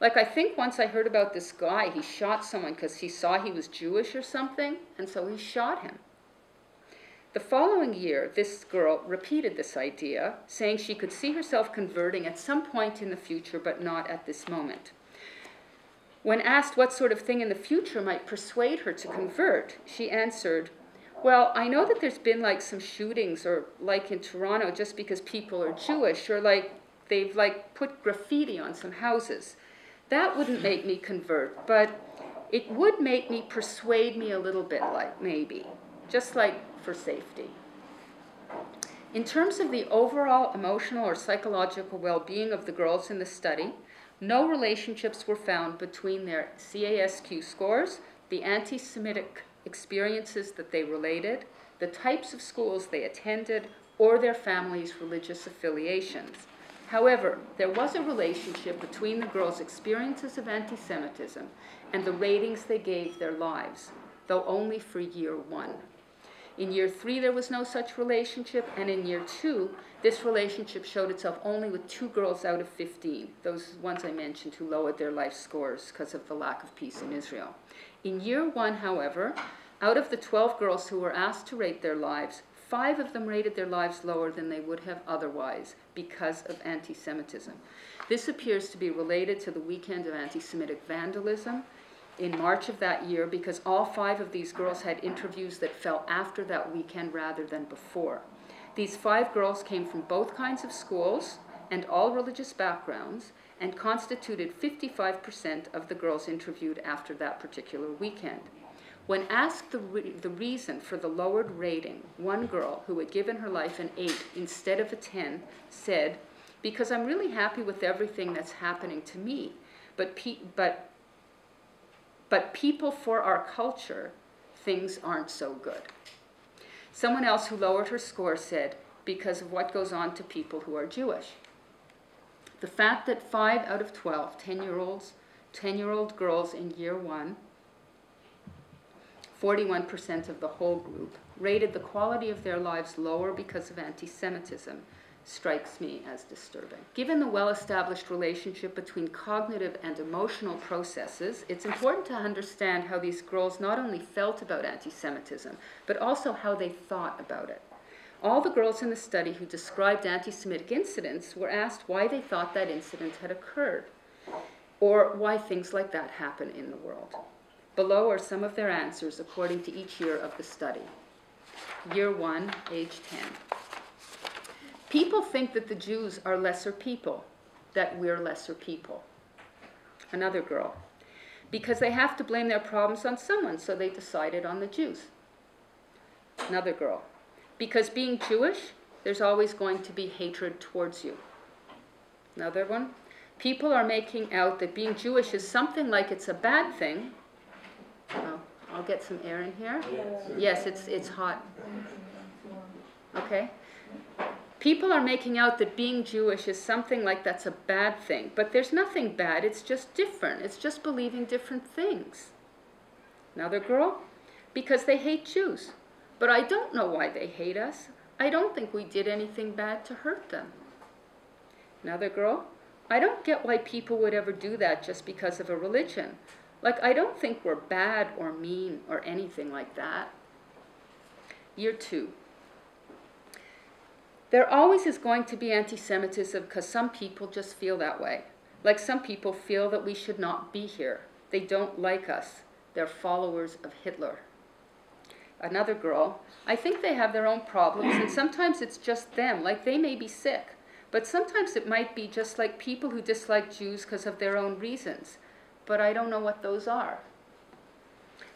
Like I think once I heard about this guy, he shot someone because he saw he was Jewish or something, and so he shot him. The following year, this girl repeated this idea, saying she could see herself converting at some point in the future, but not at this moment. When asked what sort of thing in the future might persuade her to convert, she answered, Well, I know that there's been like some shootings, or like in Toronto, just because people are Jewish, or like they've like put graffiti on some houses. That wouldn't make me convert, but it would make me persuade me a little bit, like maybe, just like for safety. In terms of the overall emotional or psychological well being of the girls in the study, no relationships were found between their CASQ scores, the anti Semitic experiences that they related, the types of schools they attended, or their families' religious affiliations. However, there was a relationship between the girls' experiences of anti Semitism and the ratings they gave their lives, though only for year one. In year three, there was no such relationship, and in year two, this relationship showed itself only with two girls out of 15, those ones I mentioned who lowered their life scores because of the lack of peace in Israel. In year one, however, out of the 12 girls who were asked to rate their lives, five of them rated their lives lower than they would have otherwise because of anti Semitism. This appears to be related to the weekend of anti Semitic vandalism in March of that year because all five of these girls had interviews that fell after that weekend rather than before. These five girls came from both kinds of schools and all religious backgrounds and constituted 55% of the girls interviewed after that particular weekend. When asked the, re- the reason for the lowered rating, one girl who had given her life an 8 instead of a 10 said, Because I'm really happy with everything that's happening to me, but, pe- but, but people for our culture, things aren't so good. Someone else who lowered her score said, because of what goes on to people who are Jewish. The fact that 5 out of 12 10 year olds, 10 year old girls in year one, 41% of the whole group, rated the quality of their lives lower because of anti Semitism strikes me as disturbing. Given the well established relationship between cognitive and emotional processes, it's important to understand how these girls not only felt about anti Semitism, but also how they thought about it. All the girls in the study who described anti Semitic incidents were asked why they thought that incident had occurred, or why things like that happen in the world. Below are some of their answers according to each year of the study. Year 1, age 10. People think that the Jews are lesser people, that we're lesser people. Another girl. Because they have to blame their problems on someone, so they decided on the Jews. Another girl. Because being Jewish, there's always going to be hatred towards you. Another one. People are making out that being Jewish is something like it's a bad thing. Oh, I'll get some air in here. Yes, it's, it's hot. Okay? People are making out that being Jewish is something like that's a bad thing, but there's nothing bad, it's just different. It's just believing different things. Another girl? Because they hate Jews. But I don't know why they hate us. I don't think we did anything bad to hurt them. Another girl? I don't get why people would ever do that just because of a religion. Like, I don't think we're bad or mean or anything like that. Year two. There always is going to be anti Semitism because some people just feel that way. Like some people feel that we should not be here. They don't like us. They're followers of Hitler. Another girl, I think they have their own problems, and sometimes it's just them, like they may be sick. But sometimes it might be just like people who dislike Jews because of their own reasons. But I don't know what those are.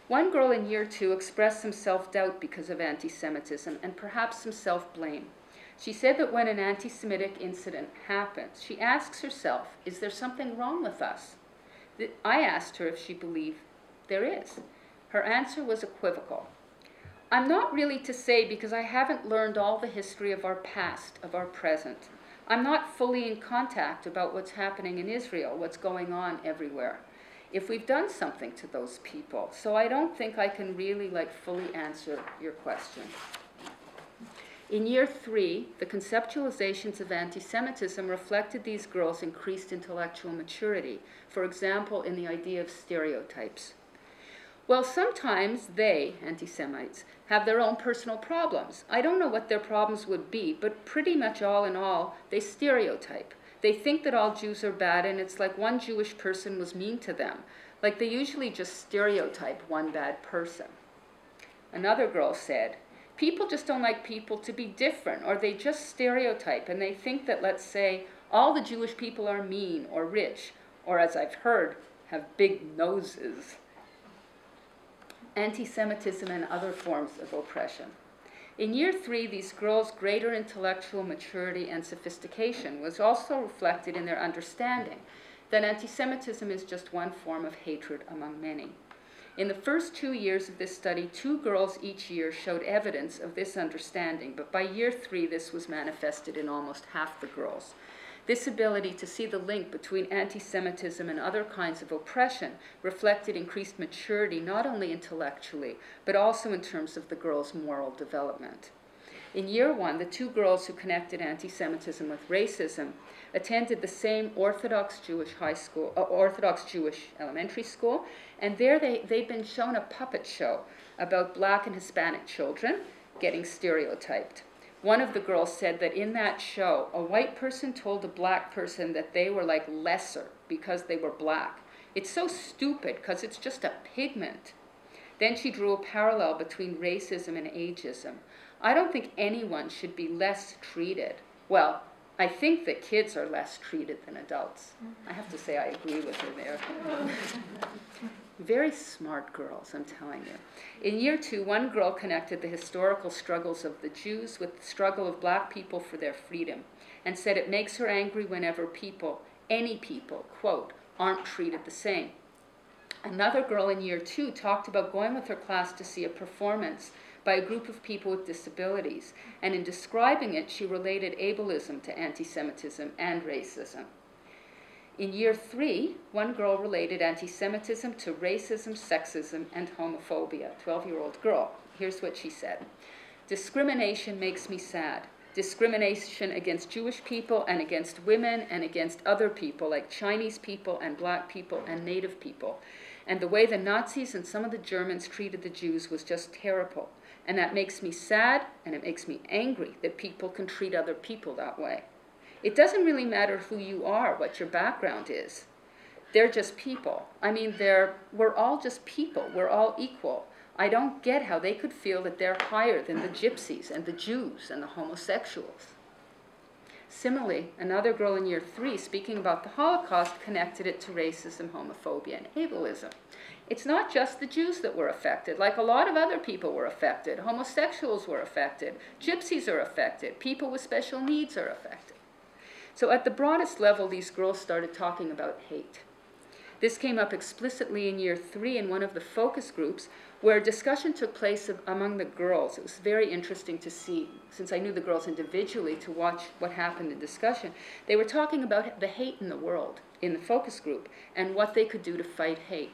One girl in year two expressed some self doubt because of anti Semitism and perhaps some self blame. She said that when an anti Semitic incident happens, she asks herself, Is there something wrong with us? I asked her if she believed there is. Her answer was equivocal. I'm not really to say because I haven't learned all the history of our past, of our present. I'm not fully in contact about what's happening in Israel, what's going on everywhere. If we've done something to those people, so I don't think I can really like fully answer your question. In year three, the conceptualizations of anti Semitism reflected these girls' increased intellectual maturity, for example, in the idea of stereotypes. Well, sometimes they, anti Semites, have their own personal problems. I don't know what their problems would be, but pretty much all in all, they stereotype. They think that all Jews are bad, and it's like one Jewish person was mean to them. Like they usually just stereotype one bad person. Another girl said, people just don't like people to be different, or they just stereotype and they think that, let's say, all the Jewish people are mean or rich, or as I've heard, have big noses. Anti Semitism and other forms of oppression. In year three, these girls' greater intellectual maturity and sophistication was also reflected in their understanding that anti Semitism is just one form of hatred among many. In the first two years of this study, two girls each year showed evidence of this understanding, but by year three, this was manifested in almost half the girls. This ability to see the link between anti Semitism and other kinds of oppression reflected increased maturity not only intellectually, but also in terms of the girls' moral development. In year one, the two girls who connected anti Semitism with racism attended the same Orthodox Jewish high school, uh, Orthodox Jewish elementary school, and there they, they'd been shown a puppet show about black and Hispanic children getting stereotyped. One of the girls said that in that show, a white person told a black person that they were like lesser because they were black. It's so stupid because it's just a pigment. Then she drew a parallel between racism and ageism. I don't think anyone should be less treated. Well, I think that kids are less treated than adults. Mm. I have to say, I agree with her there. Very smart girls, I'm telling you. In year two, one girl connected the historical struggles of the Jews with the struggle of black people for their freedom and said it makes her angry whenever people, any people, quote, aren't treated the same. Another girl in year two talked about going with her class to see a performance by a group of people with disabilities, and in describing it, she related ableism to anti Semitism and racism. In year three, one girl related anti Semitism to racism, sexism, and homophobia. 12 year old girl. Here's what she said Discrimination makes me sad. discrimination against Jewish people and against women and against other people like Chinese people and black people and native people. And the way the Nazis and some of the Germans treated the Jews was just terrible. And that makes me sad and it makes me angry that people can treat other people that way. It doesn't really matter who you are, what your background is. They're just people. I mean, they're, we're all just people. We're all equal. I don't get how they could feel that they're higher than the gypsies and the Jews and the homosexuals. Similarly, another girl in year three, speaking about the Holocaust, connected it to racism, homophobia, and ableism. It's not just the Jews that were affected, like a lot of other people were affected. Homosexuals were affected, gypsies are affected, people with special needs are affected. So, at the broadest level, these girls started talking about hate. This came up explicitly in year three in one of the focus groups where discussion took place among the girls. It was very interesting to see, since I knew the girls individually, to watch what happened in discussion. They were talking about the hate in the world in the focus group and what they could do to fight hate.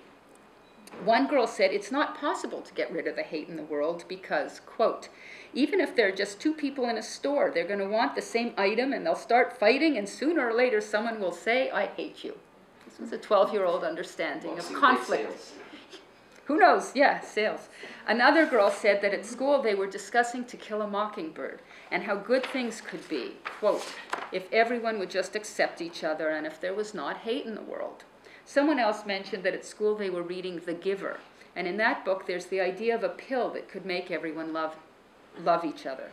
One girl said it's not possible to get rid of the hate in the world because, quote, even if there are just two people in a store, they're going to want the same item and they'll start fighting, and sooner or later someone will say, I hate you. This was a 12 year old understanding of conflict. Who knows? Yeah, sales. Another girl said that at school they were discussing To Kill a Mockingbird and how good things could be, quote, if everyone would just accept each other and if there was not hate in the world. Someone else mentioned that at school they were reading The Giver, and in that book there's the idea of a pill that could make everyone love, love each other.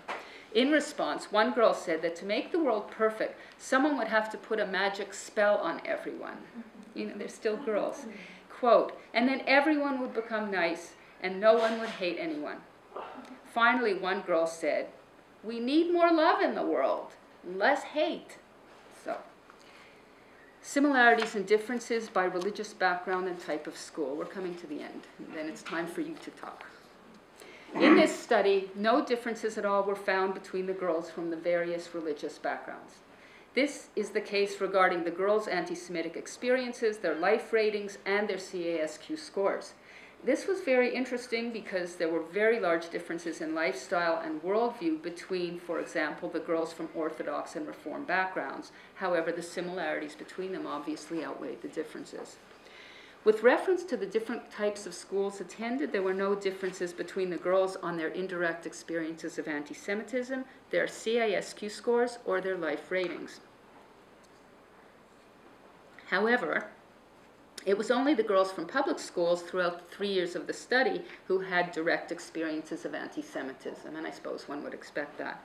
In response, one girl said that to make the world perfect, someone would have to put a magic spell on everyone. You know, they're still girls. Quote, and then everyone would become nice and no one would hate anyone. Finally, one girl said, We need more love in the world, less hate. So, similarities and differences by religious background and type of school. We're coming to the end, and then it's time for you to talk. In mm. this study, no differences at all were found between the girls from the various religious backgrounds. This is the case regarding the girls' anti Semitic experiences, their life ratings, and their CASQ scores. This was very interesting because there were very large differences in lifestyle and worldview between, for example, the girls from Orthodox and Reform backgrounds. However, the similarities between them obviously outweighed the differences. With reference to the different types of schools attended, there were no differences between the girls on their indirect experiences of anti Semitism, their CASQ scores, or their life ratings. However, it was only the girls from public schools throughout three years of the study who had direct experiences of anti Semitism, and I suppose one would expect that,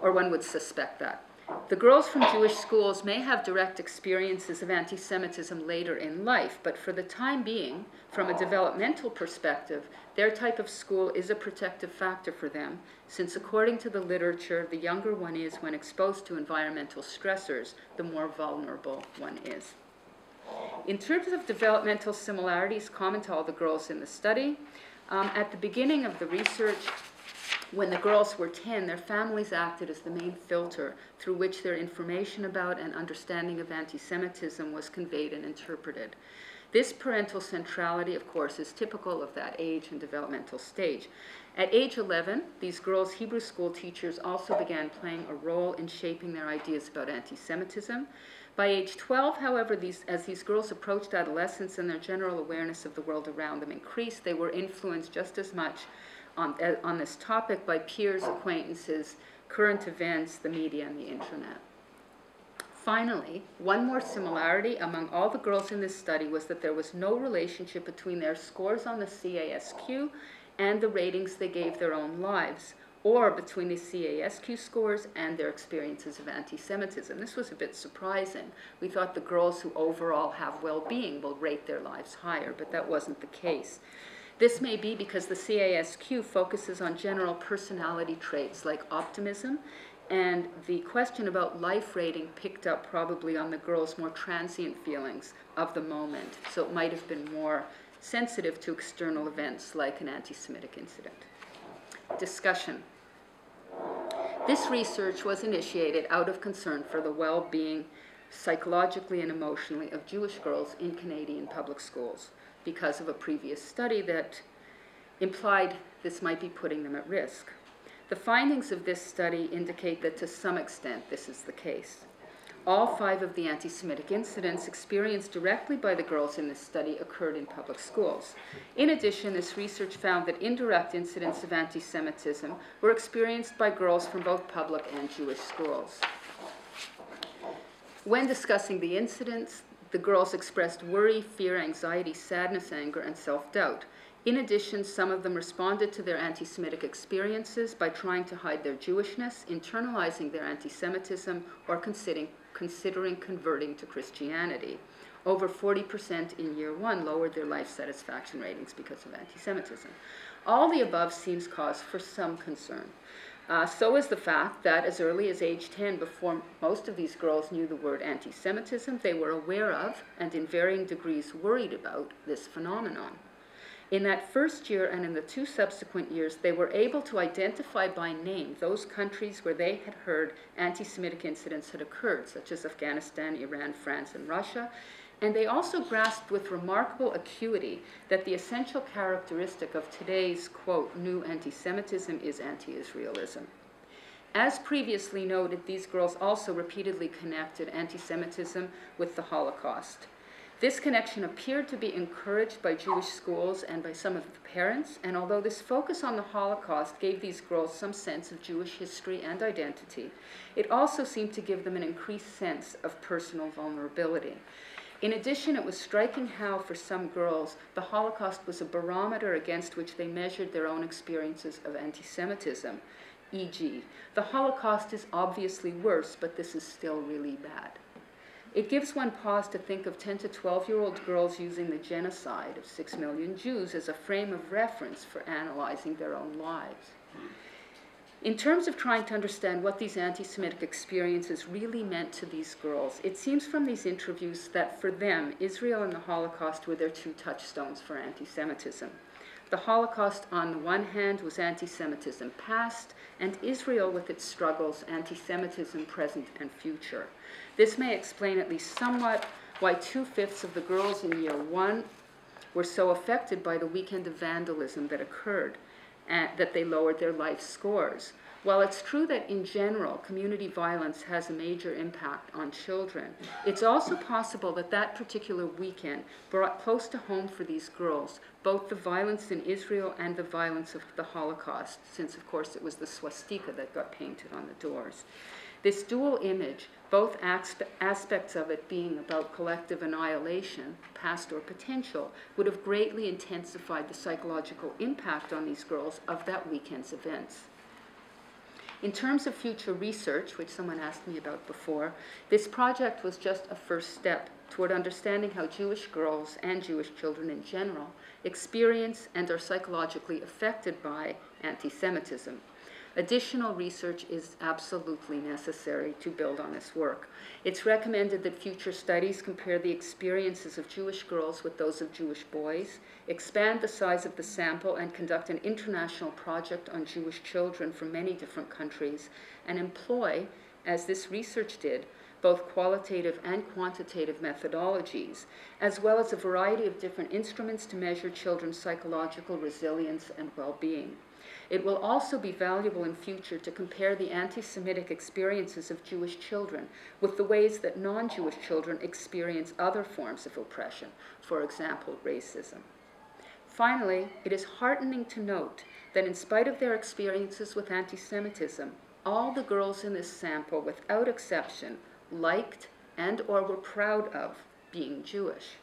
or one would suspect that. The girls from Jewish schools may have direct experiences of anti Semitism later in life, but for the time being, from a developmental perspective, their type of school is a protective factor for them, since according to the literature, the younger one is when exposed to environmental stressors, the more vulnerable one is. In terms of developmental similarities common to all the girls in the study, um, at the beginning of the research, when the girls were 10, their families acted as the main filter through which their information about and understanding of anti Semitism was conveyed and interpreted. This parental centrality, of course, is typical of that age and developmental stage. At age 11, these girls' Hebrew school teachers also began playing a role in shaping their ideas about anti Semitism. By age 12, however, these, as these girls approached adolescence and their general awareness of the world around them increased, they were influenced just as much on, uh, on this topic by peers, acquaintances, current events, the media, and the internet. Finally, one more similarity among all the girls in this study was that there was no relationship between their scores on the CASQ and the ratings they gave their own lives, or between the CASQ scores and their experiences of anti Semitism. This was a bit surprising. We thought the girls who overall have well being will rate their lives higher, but that wasn't the case. This may be because the CASQ focuses on general personality traits like optimism, and the question about life rating picked up probably on the girl's more transient feelings of the moment, so it might have been more sensitive to external events like an anti Semitic incident. Discussion. This research was initiated out of concern for the well being, psychologically and emotionally, of Jewish girls in Canadian public schools because of a previous study that implied this might be putting them at risk. The findings of this study indicate that to some extent this is the case. All five of the anti Semitic incidents experienced directly by the girls in this study occurred in public schools. In addition, this research found that indirect incidents of anti Semitism were experienced by girls from both public and Jewish schools. When discussing the incidents, the girls expressed worry, fear, anxiety, sadness, anger, and self doubt. In addition, some of them responded to their anti Semitic experiences by trying to hide their Jewishness, internalizing their anti Semitism, or considering, considering converting to Christianity. Over 40% in year one lowered their life satisfaction ratings because of anti Semitism. All the above seems cause for some concern. Uh, so is the fact that as early as age 10, before most of these girls knew the word anti Semitism, they were aware of and in varying degrees worried about this phenomenon. In that first year and in the two subsequent years, they were able to identify by name those countries where they had heard anti Semitic incidents had occurred, such as Afghanistan, Iran, France, and Russia. And they also grasped with remarkable acuity that the essential characteristic of today's, quote, new anti Semitism is anti Israelism. As previously noted, these girls also repeatedly connected anti Semitism with the Holocaust. This connection appeared to be encouraged by Jewish schools and by some of the parents, and although this focus on the Holocaust gave these girls some sense of Jewish history and identity, it also seemed to give them an increased sense of personal vulnerability. In addition, it was striking how, for some girls, the Holocaust was a barometer against which they measured their own experiences of anti Semitism. E.g., the Holocaust is obviously worse, but this is still really bad. It gives one pause to think of 10 to 12 year old girls using the genocide of 6 million Jews as a frame of reference for analyzing their own lives. In terms of trying to understand what these anti Semitic experiences really meant to these girls, it seems from these interviews that for them, Israel and the Holocaust were their two touchstones for anti Semitism. The Holocaust, on the one hand, was anti Semitism past, and Israel, with its struggles, anti Semitism present and future. This may explain at least somewhat why two fifths of the girls in year one were so affected by the weekend of vandalism that occurred that they lowered their life scores. While it's true that in general community violence has a major impact on children, it's also possible that that particular weekend brought close to home for these girls both the violence in Israel and the violence of the Holocaust, since, of course, it was the swastika that got painted on the doors. This dual image, both aspects of it being about collective annihilation, past or potential, would have greatly intensified the psychological impact on these girls of that weekend's events. In terms of future research, which someone asked me about before, this project was just a first step toward understanding how Jewish girls and Jewish children in general experience and are psychologically affected by anti Semitism. Additional research is absolutely necessary to build on this work. It's recommended that future studies compare the experiences of Jewish girls with those of Jewish boys, expand the size of the sample, and conduct an international project on Jewish children from many different countries, and employ, as this research did, both qualitative and quantitative methodologies, as well as a variety of different instruments to measure children's psychological resilience and well being. It will also be valuable in future to compare the anti-Semitic experiences of Jewish children with the ways that non-Jewish children experience other forms of oppression, for example, racism. Finally, it is heartening to note that in spite of their experiences with anti-Semitism, all the girls in this sample, without exception, liked and or were proud of being Jewish.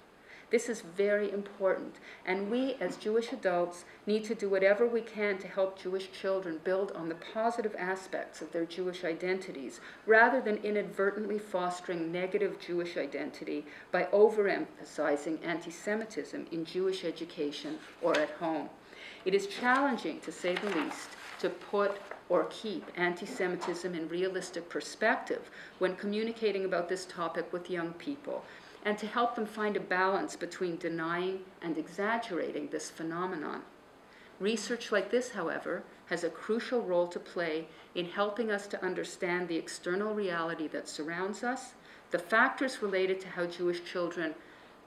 This is very important, and we as Jewish adults need to do whatever we can to help Jewish children build on the positive aspects of their Jewish identities rather than inadvertently fostering negative Jewish identity by overemphasizing anti Semitism in Jewish education or at home. It is challenging, to say the least, to put or keep anti Semitism in realistic perspective when communicating about this topic with young people and to help them find a balance between denying and exaggerating this phenomenon. Research like this, however, has a crucial role to play in helping us to understand the external reality that surrounds us, the factors related to how Jewish children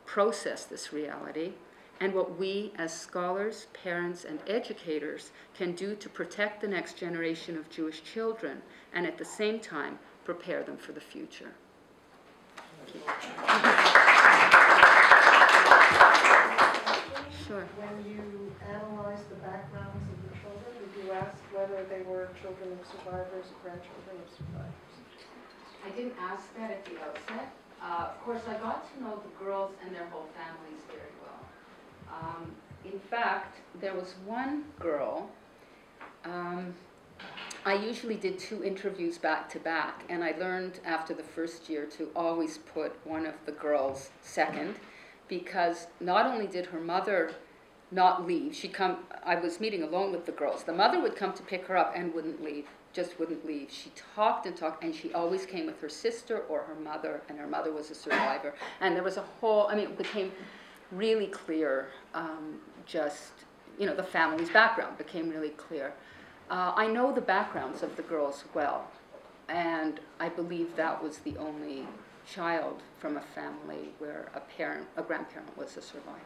process this reality, and what we as scholars, parents, and educators can do to protect the next generation of Jewish children and at the same time prepare them for the future. Sure. When you analyze the backgrounds of the children, did you ask whether they were children of survivors or grandchildren of survivors? I didn't ask that at the outset. Uh, of course, I got to know the girls and their whole families very well. Um, in fact, there was one girl. Um, I usually did two interviews back to back, and I learned after the first year to always put one of the girls second, because not only did her mother not leave, she come. I was meeting alone with the girls. The mother would come to pick her up and wouldn't leave, just wouldn't leave. She talked and talked, and she always came with her sister or her mother, and her mother was a survivor. And there was a whole. I mean, it became really clear. Um, just you know, the family's background became really clear. Uh, I know the backgrounds of the girls well, and I believe that was the only child from a family where a parent, a grandparent was a survivor.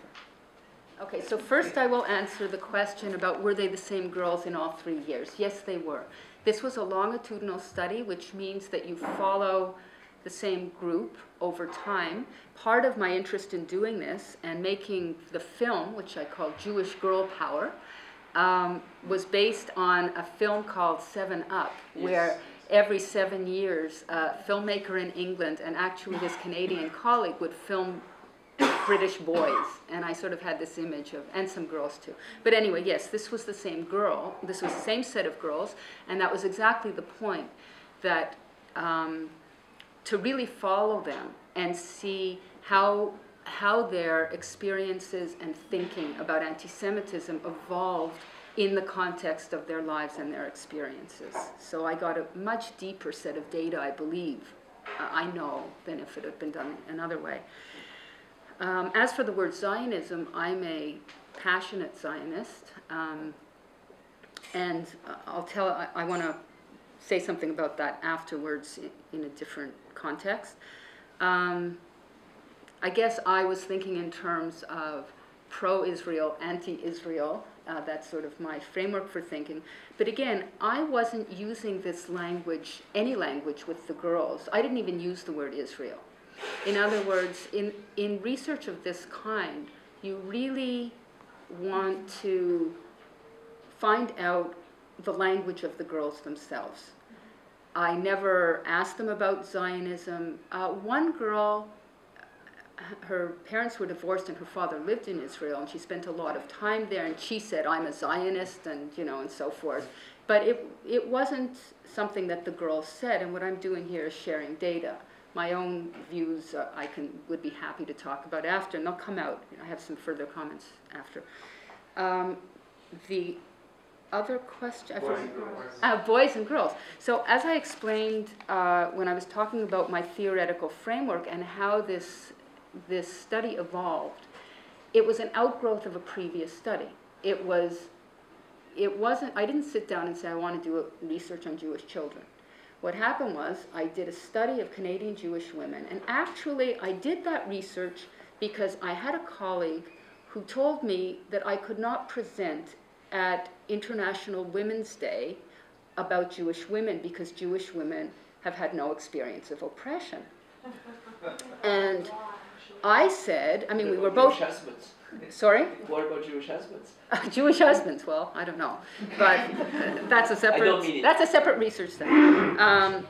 Okay, so first I will answer the question about were they the same girls in all three years? Yes, they were. This was a longitudinal study, which means that you follow the same group over time. Part of my interest in doing this and making the film, which I call Jewish Girl Power, um, was based on a film called Seven Up, where every seven years, a filmmaker in England and actually his Canadian colleague would film British boys, and I sort of had this image of, and some girls too. But anyway, yes, this was the same girl. This was the same set of girls, and that was exactly the point that um, to really follow them and see how how their experiences and thinking about anti-Semitism evolved in the context of their lives and their experiences. So I got a much deeper set of data, I believe, uh, I know, than if it had been done another way. Um, as for the word Zionism, I'm a passionate Zionist, um, and I'll tell. I, I want to say something about that afterwards in, in a different context. Um, I guess I was thinking in terms of pro-Israel, anti-Israel. Uh, that's sort of my framework for thinking. But again, I wasn't using this language, any language, with the girls. I didn't even use the word Israel. In other words, in, in research of this kind, you really want to find out the language of the girls themselves. I never asked them about Zionism. Uh, one girl, her parents were divorced and her father lived in Israel and she spent a lot of time there and she said, I'm a Zionist and, you know, and so forth. But it, it wasn't something that the girls said and what I'm doing here is sharing data. My own views uh, I can, would be happy to talk about after and they'll come out. I have some further comments after. Um, the other question? Boys and girls. uh, boys and girls. So as I explained uh, when I was talking about my theoretical framework and how this this study evolved, it was an outgrowth of a previous study. It was it wasn't I didn't sit down and say I want to do a research on Jewish children. What happened was I did a study of Canadian Jewish women and actually I did that research because I had a colleague who told me that I could not present at International Women's Day about Jewish women because Jewish women have had no experience of oppression. And I said, I mean, we were both, Jewish husbands. sorry? What about Jewish husbands? Jewish husbands, well, I don't know, but uh, that's a don't separate, that's a separate research study. Um,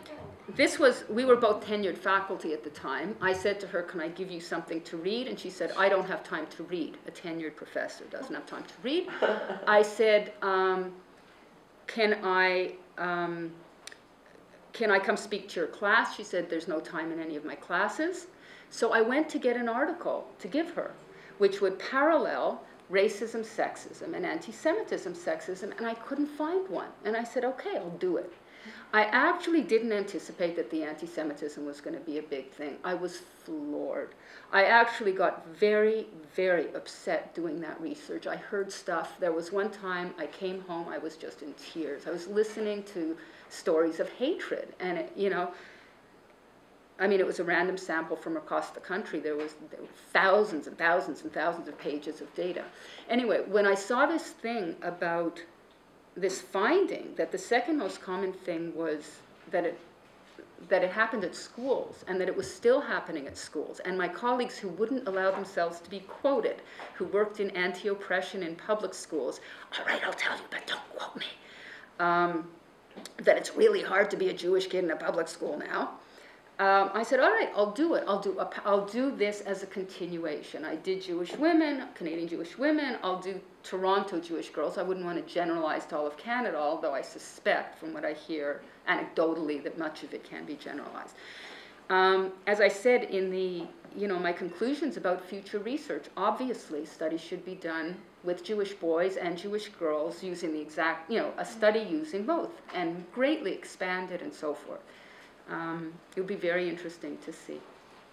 this was, we were both tenured faculty at the time. I said to her, can I give you something to read? And she said, I don't have time to read. A tenured professor doesn't have time to read. I said, um, can I, um, can I come speak to your class? She said, there's no time in any of my classes. So I went to get an article to give her, which would parallel racism, sexism, and anti-Semitism, sexism, and I couldn't find one. And I said, okay, I'll do it. I actually didn't anticipate that the anti-Semitism was going to be a big thing. I was floored. I actually got very, very upset doing that research. I heard stuff. There was one time I came home, I was just in tears. I was listening to stories of hatred, and it, you know, I mean, it was a random sample from across the country. There was, there were thousands and thousands and thousands of pages of data. Anyway, when I saw this thing about this finding that the second most common thing was that it that it happened at schools and that it was still happening at schools. And my colleagues who wouldn't allow themselves to be quoted, who worked in anti oppression in public schools, all right, I'll tell you, but don't quote me. Um, that it's really hard to be a Jewish kid in a public school now. Um, I said, all right, I'll do it. I'll do, a, I'll do this as a continuation. I did Jewish women, Canadian Jewish women. I'll do Toronto Jewish girls. I wouldn't want to generalize to all of Canada, although I suspect from what I hear anecdotally that much of it can be generalized. Um, as I said in the, you know, my conclusions about future research, obviously studies should be done with Jewish boys and Jewish girls using the exact, you know, a study using both and greatly expanded and so forth. Um, it would be very interesting to see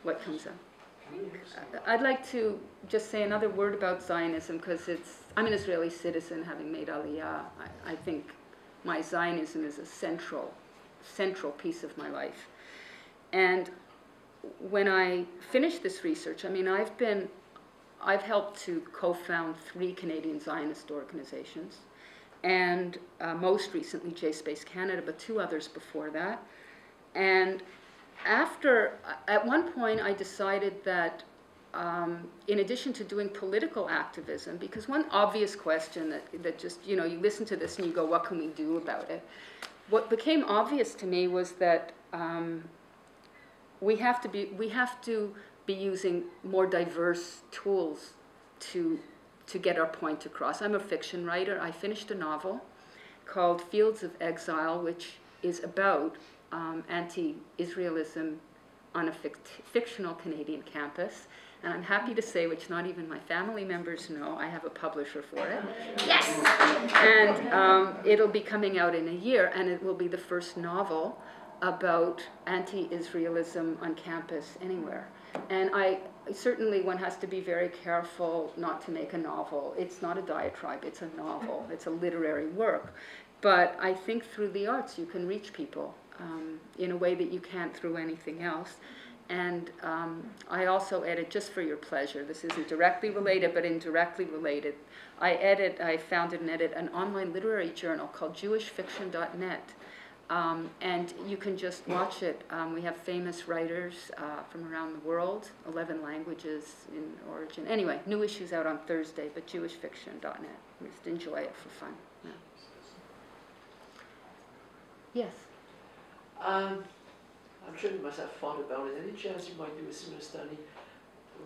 what comes up. I'd like to just say another word about Zionism because it's, I'm an Israeli citizen having made Aliyah. I, I think my Zionism is a central, central piece of my life. And when I finished this research, I mean, I've been, I've helped to co-found three Canadian Zionist organizations, and uh, most recently JSpace Canada, but two others before that. And after, at one point, I decided that um, in addition to doing political activism, because one obvious question that, that just, you know, you listen to this and you go, what can we do about it? What became obvious to me was that um, we have to be, we have to be using more diverse tools to, to get our point across. I'm a fiction writer. I finished a novel called Fields of Exile, which is about um, anti-Israelism on a fict fictional Canadian campus. And I'm happy to say, which not even my family members know, I have a publisher for it. Yes! And um, it'll be coming out in a year, and it will be the first novel about anti-Israelism on campus anywhere. And I certainly one has to be very careful not to make a novel. It's not a diatribe, it's a novel, it's a literary work. But I think through the arts you can reach people um, in a way that you can't through anything else. And um, I also edit, just for your pleasure, this isn't directly related, but indirectly related. I edit, I founded and edit an online literary journal called jewishfiction.net. Um, and you can just watch it. Um, we have famous writers uh, from around the world, 11 languages in origin. Anyway, new issues out on Thursday, but jewishfiction.net. Just enjoy it for fun. Yeah. Yes. Um, I'm sure you must have thought about it. Any chance you might do a similar study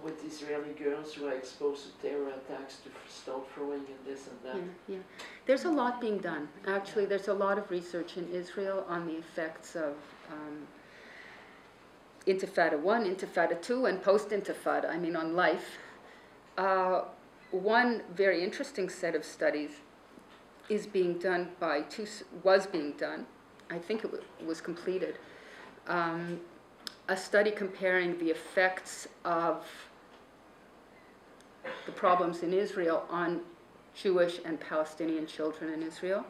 with Israeli girls who are exposed to terror attacks, to stone throwing and this and that? Yeah, yeah. There's a lot being done. Actually, there's a lot of research in Israel on the effects of um, Intifada 1, Intifada 2, and post-Intifada, I mean on life. Uh, one very interesting set of studies is being done by two, was being done, I think it was completed, um, a study comparing the effects of the problems in Israel on Jewish and Palestinian children in Israel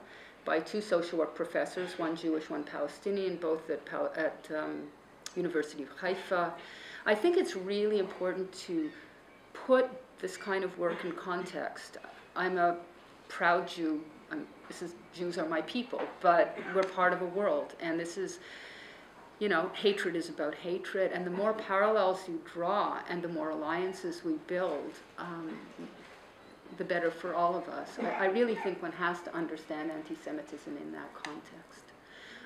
by two social work professors, one Jewish, one Palestinian, both at, Pal at um, University of Haifa. I think it's really important to put this kind of work in context. I'm a proud Jew. This is Jews are my people, but we're part of a world, and this is you know, hatred is about hatred, and the more parallels you draw and the more alliances we build, um, the better for all of us. I, I, really think one has to understand anti Semitism in that context.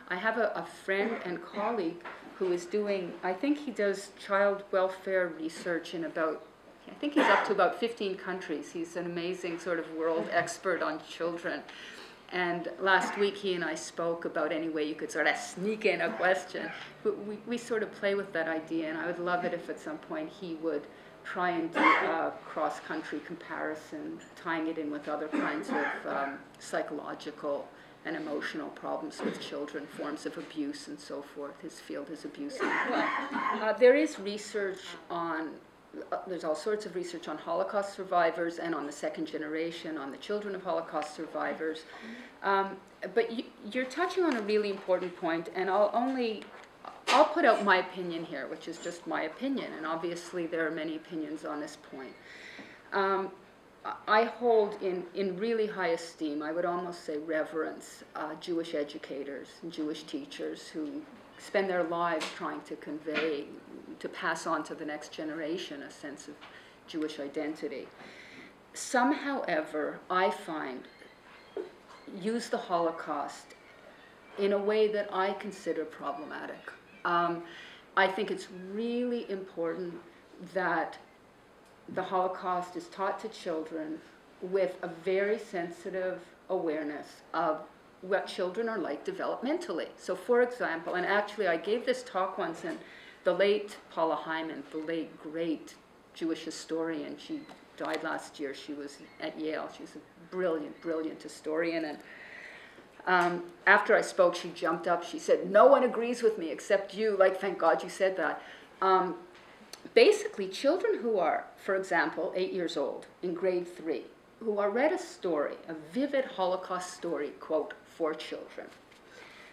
I have a, a, friend and colleague who is doing, I think he does child welfare research in about, I think he's up to about 15 countries. He's an amazing sort of world expert on children. And last week he and I spoke about any way you could sort of sneak in a question. But we, we sort of play with that idea, and I would love it if at some point he would try and do a cross-country comparison, tying it in with other kinds of um, psychological and emotional problems with children, forms of abuse and so forth. His field is abuse. Uh, there is research on there's all sorts of research on Holocaust survivors and on the second generation, on the children of Holocaust survivors. Um, but you, are touching on a really important point, and I'll only I'll put out my opinion here, which is just my opinion, and obviously there are many opinions on this point. Um, I- I hold in, in really high esteem, I would almost say reverence, uh, Jewish educators and Jewish teachers who spend their lives trying to convey, to pass on to the next generation a sense of Jewish identity. Some, however, I find use the Holocaust in a way that I consider problematic. Um, I think it's really important that the Holocaust is taught to children with a very sensitive awareness of what children are like developmentally. So, for example, and actually, I gave this talk once, and the late Paula Hyman, the late great Jewish historian, she died last year. She was at Yale. She was a brilliant, brilliant historian, and um, after I spoke, she jumped up. She said, No one agrees with me except you. Like, thank God you said that. Um, basically, children who are, for example, eight years old in grade three, who are read a story, a vivid Holocaust story, quote, for children,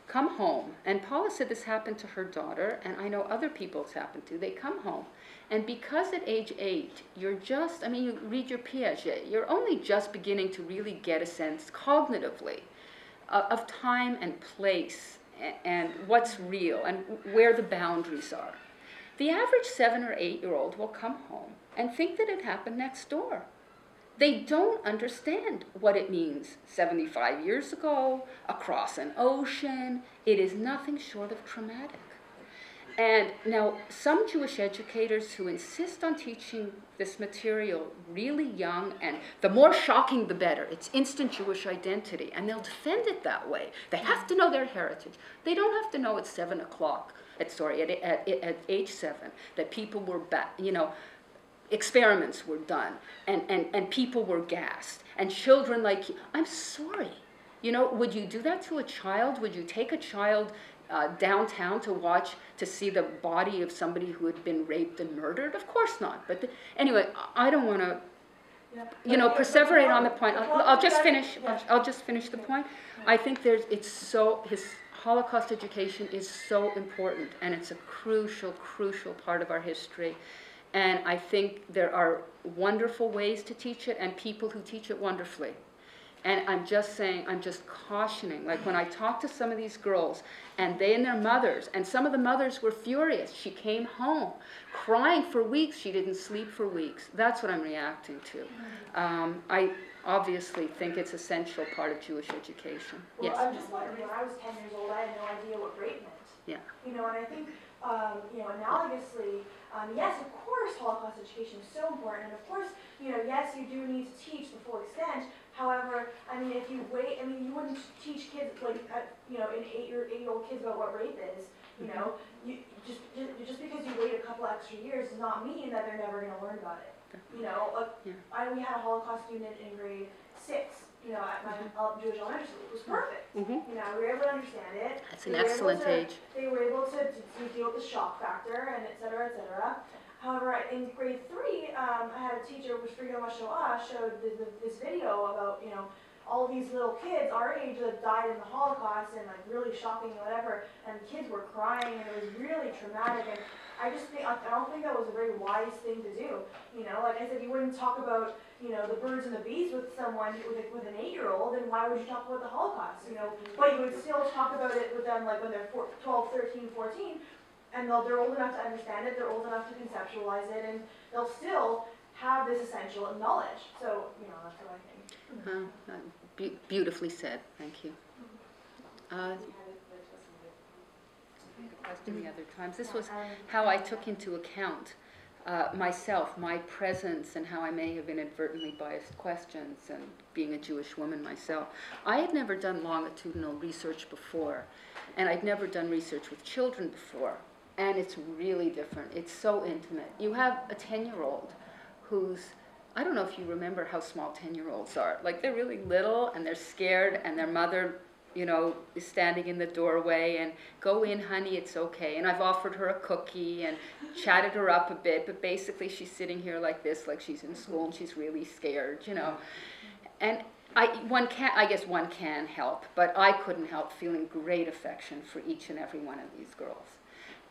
come home, and Paula said this happened to her daughter, and I know other people it's happened to. They come home, and because at age eight, you're just, I mean, you read your Piaget, you're only just beginning to really get a sense cognitively uh, of time and place a- and what's real and where the boundaries are. The average seven or eight year old will come home and think that it happened next door. They don't understand what it means 75 years ago, across an ocean. It is nothing short of traumatic. And now, some Jewish educators who insist on teaching this material really young, and the more shocking the better, it's instant Jewish identity, and they'll defend it that way. They have to know their heritage. They don't have to know at seven o'clock, at, sorry, at, at, at age seven, that people were, ba- you know, experiments were done, and, and, and people were gassed, and children like. I'm sorry. You know, would you do that to a child? Would you take a child uh, downtown to watch to see the body of somebody who had been raped and murdered? Of course not. But the, anyway, I don't want to, Yeah. you know, perseverate on the point. I'll, I'll just finish. I'll, I'll just finish the point. I think there's. It's so his Holocaust education is so important, and it's a crucial, crucial part of our history. And I think there are wonderful ways to teach it, and people who teach it wonderfully. And I'm just saying, I'm just cautioning. Like when I talk to some of these girls, and they and their mothers, and some of the mothers were furious. She came home crying for weeks. She didn't sleep for weeks. That's what I'm reacting to. Um, I obviously think it's essential part of Jewish education. Well, Yes. I'm just wondering, when I was ten years old, I had no idea what rape meant. Yeah. You know, and I think, um, you know, analogously, um, yes, of course, Holocaust education is so important, and of course, you know, yes, you do need to teach the full extent. However, I mean, if you wait, I mean, you wouldn't teach kids like, uh, you know, an eight-year, eight-year-old kids about what rape is. You know, you just just just because you wait a couple extra years does not mean that they're never going to learn about it. You know, Yeah. I we had a Holocaust student in grade six. You know, at my el- Jewish elementary school, it was perfect. Mhm. You know, we were able to understand it. That's an They were able excellent to- age. They were able to, to, to deal with the shock factor and et cetera, et cetera. However, in grade three, um, I had a teacher, which for Yom HaShoah, showed the, the, this video about, you know, all these little kids our age that died in the Holocaust and like really shocking and whatever, and kids were crying and it was really traumatic and I just think, I don't think that was a very wise thing to do. You know, like I said, you wouldn't talk about, you know, the birds and the bees with someone, with, with an eight-year-old, and why would you talk about the Holocaust, you know? But you would still talk about it with them like when they're four, 12, 13, 14, and they'll, they're old enough to understand it, they're old enough to conceptualize it, and they'll still have this essential knowledge. So, you know, that's what I think. Uh, beau- Beautifully said, thank you. Uh, question the other times. This was how I took into account uh, myself, my presence, and how I may have inadvertently biased questions, and being a Jewish woman myself. I had never done longitudinal research before, and I'd never done research with children before, and it's really different. It's so intimate. You have a 10 year old who's I don't know if you remember how small 10 year olds are. Like they're really little and they're scared, and their mother, you know, is standing in the doorway and go in, honey, it's okay. And I've offered her a cookie and chatted her up a bit, but basically she's sitting here like this, like she's in school and she's really scared, you know. And I, one can, I guess one can help, but I couldn't help feeling great affection for each and every one of these girls.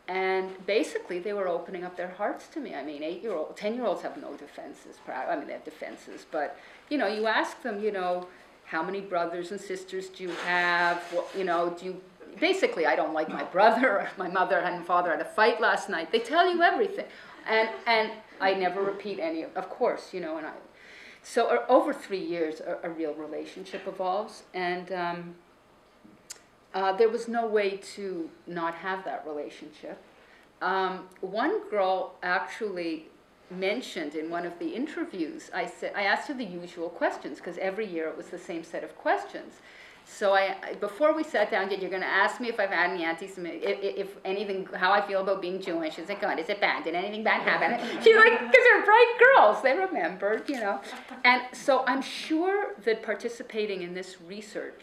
and basically, they were opening up their hearts to me. I mean, eight-year-old, ten-year-olds have no defenses. I mean, they have defenses, but you know, you ask them, you know, how many brothers and sisters do you have? What, you know, do you? Basically, I don't like my brother. My mother and father had a fight last night. They tell you everything, and and I never repeat any. of course, you know, and I. So uh, over three years, a, a real relationship evolves, and. Um, uh, there was no way to not have that relationship. Um, one girl actually mentioned in one of the interviews, I, said, I asked her the usual questions, because every year it was the same set of questions. So I, before we sat down, did you're going to ask me if I've had any anti-Semitic, if, if anything, how I feel about being Jewish. Is it good? Is it bad? Did anything bad happen? She's like, because they're bright girls, they remembered, you know. And so I'm sure that participating in this research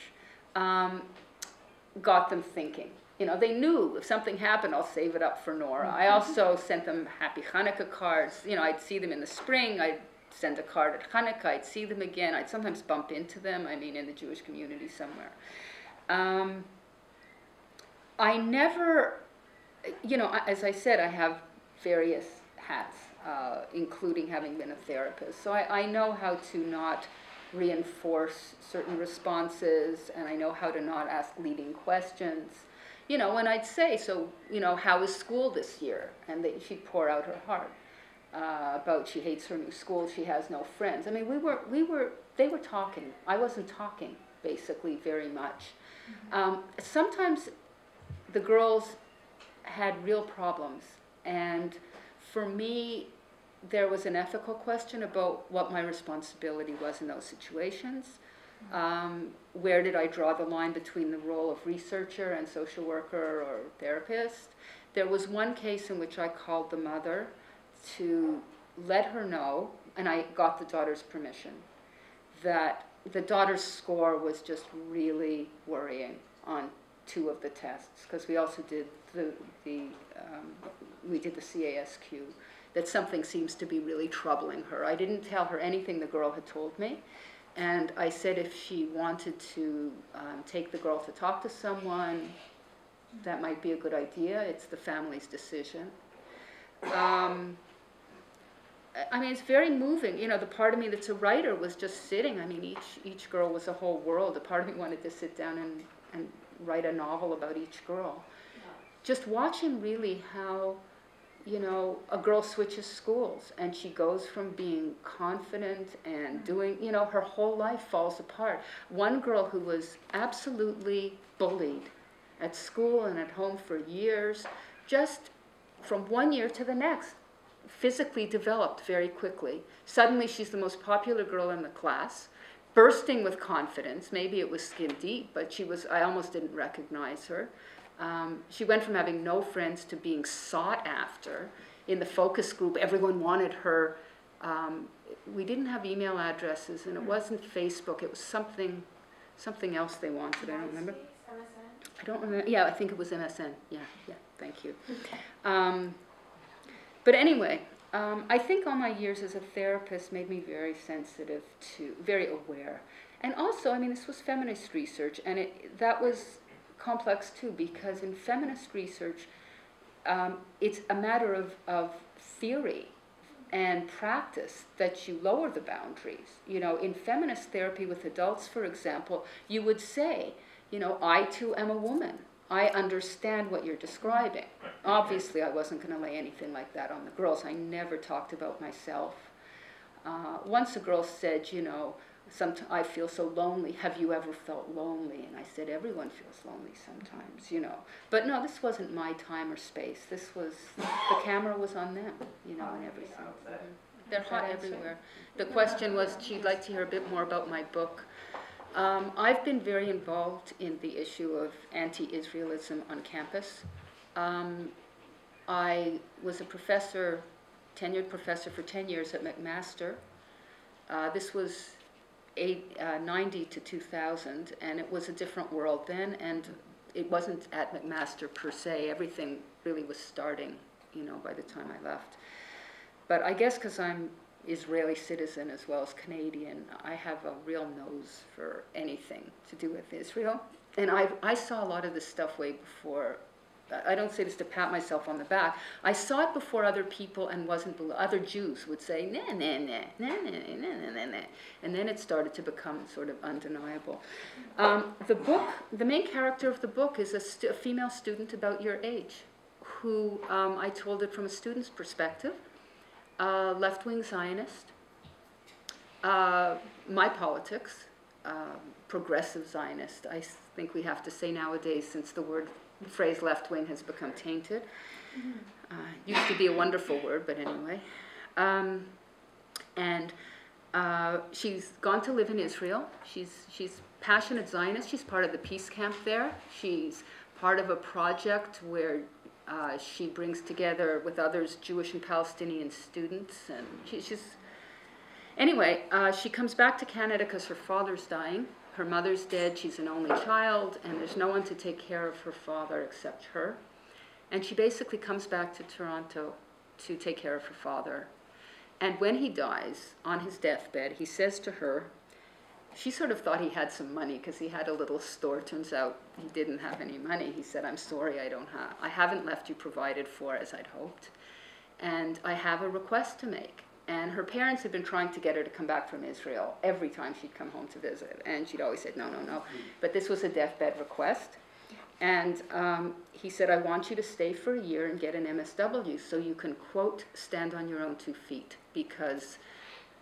um, got them thinking. You know, they knew if something happened, I'll save it up for Nora. I also sent them happy Hanukkah cards. You know, I'd see them in the spring. I'd send a card at Hanukkah. I'd see them again. I'd sometimes bump into them. I mean, in the Jewish community somewhere. Um, I never, you know, as I said, I have various hats, uh, including having been a therapist. So I, I know how to not reinforce certain responses, and I know how to not ask leading questions. You know, when I'd say, so, you know, how is school this year? And they, she'd pour out her heart uh, about she hates her new school, she has no friends. I mean, we were, we were, they were talking. I wasn't talking, basically, very much. Um, sometimes the girls had real problems, and for me, there was an ethical question about what my responsibility was in those situations. Um, where did I draw the line between the role of researcher and social worker or therapist? There was one case in which I called the mother to let her know, and I got the daughter's permission, that the daughter's score was just really worrying on two of the tests, because we also did the, the um, we did the CASQ, that something seems to be really troubling her. I didn't tell her anything the girl had told me, and I said if she wanted to um, take the girl to talk to someone, that might be a good idea. It's the family's decision. Um, I- mean, it's very moving. You know, the part of me that's a writer was just sitting. I mean, each each girl was a whole world. A part of me wanted to sit down and, and write a novel about each girl. Just watching really how, you know, a girl switches schools and she goes from being confident and mm-hmm. doing, you know, her whole life falls apart. One girl who was absolutely bullied at school and at home for years, just from one year to the next, physically developed very quickly. Suddenly, she's the most popular girl in the class, bursting with confidence. Maybe it was skin deep, but she was, I almost didn't recognize her. Um, she went from having no friends to being sought after. In the focus group, everyone wanted her. Um, we didn't have email addresses, and it wasn't Facebook. It was something, something else they wanted. I don't remember. I don't remember. Yeah, I think it was MSN. Yeah, yeah. Thank you. Um, but anyway, um, I think all my years as a therapist made me very sensitive to, very aware, and also, I mean, this was feminist research, and it that was complex too because in feminist research, um, it's a matter of of theory and practice that you lower the boundaries. You know, in feminist therapy with adults, for example, you would say, you know, I too am a woman. I understand what you're describing. Obviously, I wasn't going to lay anything like that on the girls. I never talked about myself. Uh, once a girl said, you know, Somet I feel so lonely. Have you ever felt lonely? And I said, everyone feels lonely sometimes, you know. But no, this wasn't my time or space. This was, the camera was on them, you know, and everything. They're hot everywhere. The question was, she'd like to hear a bit more about my book. Um, I've been very involved in the issue of anti-Israelism on campus. Um, I was a professor, tenured professor for 10 years at McMaster. Uh, this was eight, uh, 90 to 2000, and it was a different world then, and it wasn't at McMaster per se. Everything really was starting, you know, by the time I left. But I guess because I'm Israeli citizen as well as Canadian, I have a real nose for anything to do with Israel. And I, I saw a lot of this stuff way before I don't say this to pat myself on the back. I saw it before other people and wasn't, bel- other Jews would say, nah, nah, nah, nah, nah, nah, nah, nah, nah. And then it started to become sort of undeniable. Um, the book, the main character of the book is a, stu- a female student about your age who um, I told it from a student's perspective, uh, left wing Zionist, uh, my politics, um, progressive Zionist, I think we have to say nowadays since the word the phrase left wing has become tainted. Uh, used to be a wonderful word, but anyway. Um, and uh, she's gone to live in Israel. She's, she's passionate Zionist. She's part of the peace camp there. She's part of a project where uh, she brings together with others Jewish and Palestinian students. And she, she's, anyway, uh, she comes back to Canada because her father's dying. Her mother's dead, she's an only child, and there's no one to take care of her father except her. And she basically comes back to Toronto to take care of her father. And when he dies, on his deathbed, he says to her, she sort of thought he had some money because he had a little store. Turns out he didn't have any money. He said, I'm sorry, I don't have, I haven't left you provided for as I'd hoped. And I have a request to make. And her parents had been trying to get her to come back from Israel every time she'd come home to visit. And she'd always said, no, no, no. But this was a deathbed request. And um, he said, I want you to stay for a year and get an MSW so you can, quote, stand on your own two feet. Because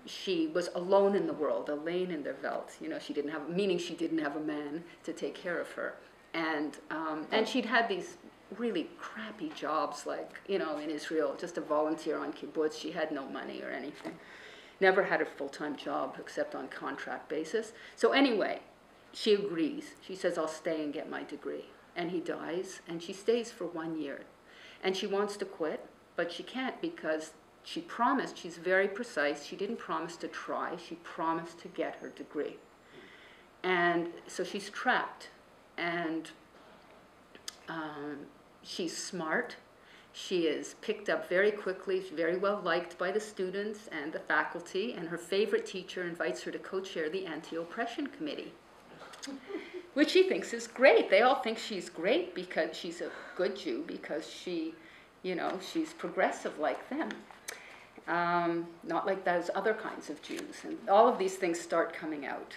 she was alone in the world, alone in der Welt. You know, she didn't have, meaning she didn't have a man to take care of her. And, um, and she'd had these really crappy jobs, like, you know, in Israel, just a volunteer on kibbutz. She had no money or anything. Never had a full-time job except on contract basis. So anyway, she agrees. She says, I'll stay and get my degree. And he dies, and she stays for one year. And she wants to quit, but she can't because she promised, she's very precise, she didn't promise to try, she promised to get her degree. And so she's trapped. And um, she's smart. She is picked up very quickly, she's very well liked by the students and the faculty, and her favorite teacher invites her to co chair the Anti Oppression Committee, which she thinks is great. They all think she's great because she's a good Jew, because she, you know, she's progressive like them. Um, not like those other kinds of Jews. And all of these things start coming out.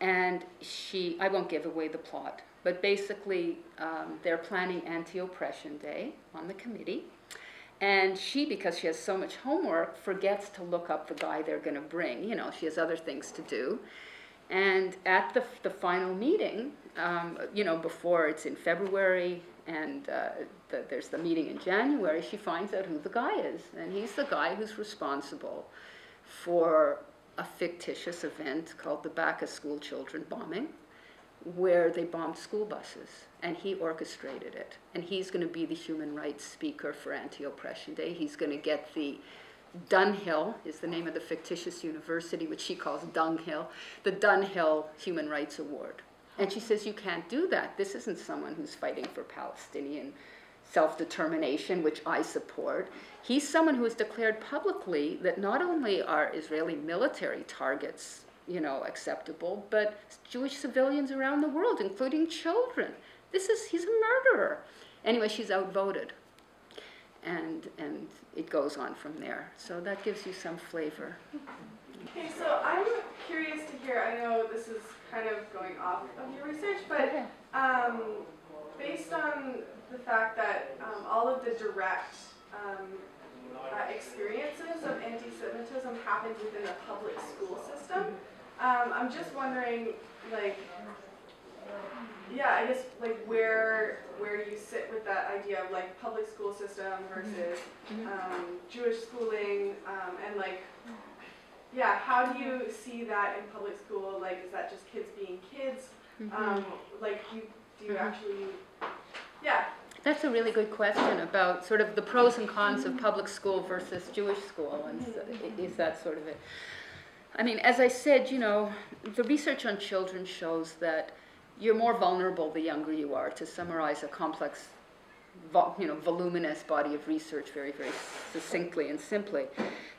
And she, I won't give away the plot, but basically um, they're planning Anti-Oppression Day on the committee. And she, because she has so much homework, forgets to look up the guy they're going to bring. You know, she has other things to do. And at the, the final meeting, um, you know, before it's in February and uh, the, there's the meeting in January, she finds out who the guy is. And he's the guy who's responsible for a fictitious event called the Bacchus School Children Bombing, where they bombed school buses. And he orchestrated it. And he's going to be the human rights speaker for Anti Oppression Day. He's going to get the Dunhill is the name of the fictitious university, which she calls Dunghill, the Dunhill Human Rights Award. And she says, You can't do that. This isn't someone who's fighting for Palestinian self determination, which I support. He's someone who has declared publicly that not only are Israeli military targets, you know, acceptable, but Jewish civilians around the world, including children. This is, he's a murderer. Anyway, she's outvoted. And, and it goes on from there. So that gives you some flavor. Okay, so I'm curious to hear, I know this is kind of going off of your research, but um, based on the fact that um, all of the direct um, uh, experiences of anti-Semitism happened within the public school system, um, I'm just wondering, like, yeah, I guess like where where you sit with that idea of like public school system versus um, Jewish schooling, um, and like, yeah, how do you see that in public school? Like, is that just kids being kids? Um, like, do you, do you Mhm. actually, yeah, That's a really good question about sort of the pros and cons of public school versus Jewish school, and is that sort of it? I mean, as I said, you know, the research on children shows that you're more vulnerable the younger you are. To summarize a complex, you know, voluminous body of research very, very succinctly and simply.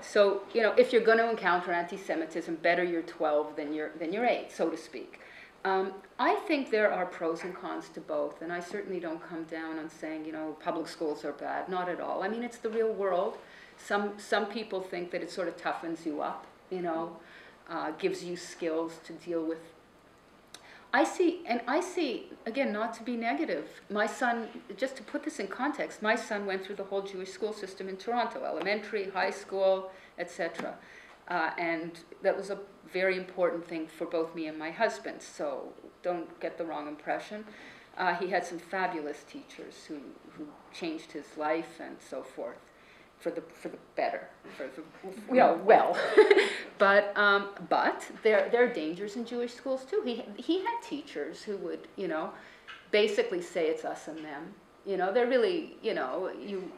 So, you know, if you're going to encounter anti-Semitism, better you're 12 than you're than you're 8, so to speak. Um, I think there are pros and cons to both, and I certainly don't come down on saying, you know, public schools are bad. Not at all. I mean, it's the real world. Some some people think that it sort of toughens you up, you know, uh, gives you skills to deal with. I see, and I see again, not to be negative. My son, just to put this in context, my son went through the whole Jewish school system in Toronto, elementary, high school, etc. Uh, and that was a very important thing for both me and my husband, so don't get the wrong impression. Uh, he had some fabulous teachers who, who changed his life and so forth for the, for the better, for the, you know, well. but, um, but there, there are dangers in Jewish schools too. He, he had teachers who would, you know, basically say it's us and them. You know, they're really, you know, you,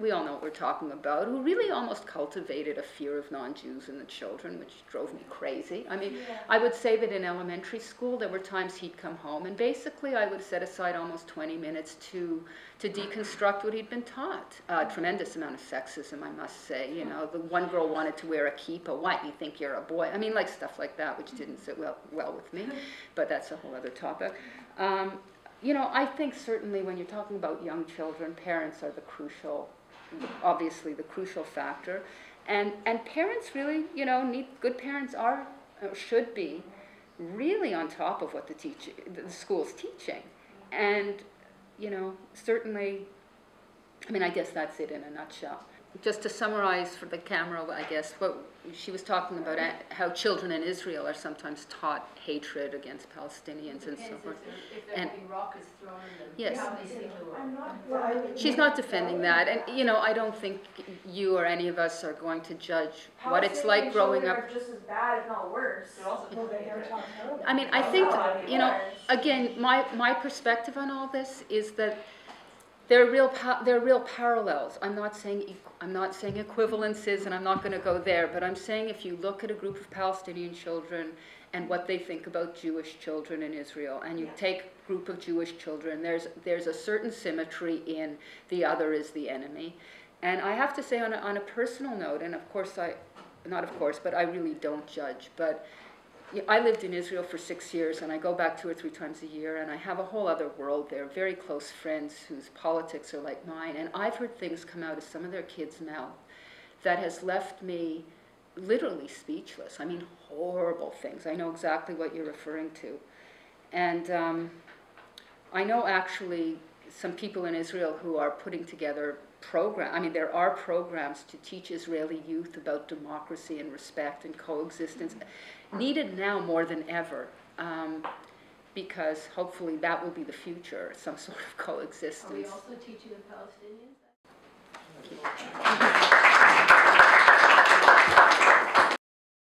we all know what we're talking about, who really almost cultivated a fear of non-Jews in the children, which drove me crazy. I mean, I would say that in elementary school, there were times he'd come home, and basically I would set aside almost 20 minutes to, to deconstruct what he'd been taught. A tremendous amount of sexism, I must say. You know, the one girl wanted to wear a kippah. Why do you think you're a boy? I mean, like stuff like that, which didn't sit well, well with me, but that's a whole other topic. Um, you know, I think certainly when you're talking about young children, parents are the crucial, obviously the crucial factor. And, and parents really, you know, need, good parents are, or should be, really on top of what the, teach, the school's teaching. And, you know, certainly, I mean, I guess that's it in a nutshell. Just to summarize for the camera, I guess, what she was talking about uh, how children in Israel are sometimes taught hatred against Palestinians and so forth. If they're And- having rockets thrown at them, Yes. how they seem to. I'm not, yeah, I- She's not defending that, and you know, I don't think you or any of us are going to judge what it's like growing up. just as bad, if not worse. Well, they are taught terrible. I mean, I think, you know, again, my, my perspective on all this is that there are real, pa- there are real parallels. I'm not saying, equ- I'm not saying equivalences, and I'm not gonna go there, but I'm saying if you look at a group of Palestinian children and what they think about Jewish children in Israel, and you take a group of Jewish children, there's, there's a certain symmetry in the other is the enemy. And I have to say on a, on a personal note, and of course I, not of course, but I really don't judge, but yeah, I lived in Israel for six years, and I go back two or three times a year, and I have a whole other world there, very close friends whose politics are like mine, and I've heard things come out of some of their kids' mouth that has left me literally speechless. I mean, horrible things. I know exactly what you're referring to. And um, I know actually some people in Israel who are putting together program. I mean, there are programs to teach Israeli youth about democracy and respect and coexistence, needed now more than ever um, because hopefully that will be the future, some sort of coexistence. Are we also teaching the Palestinians?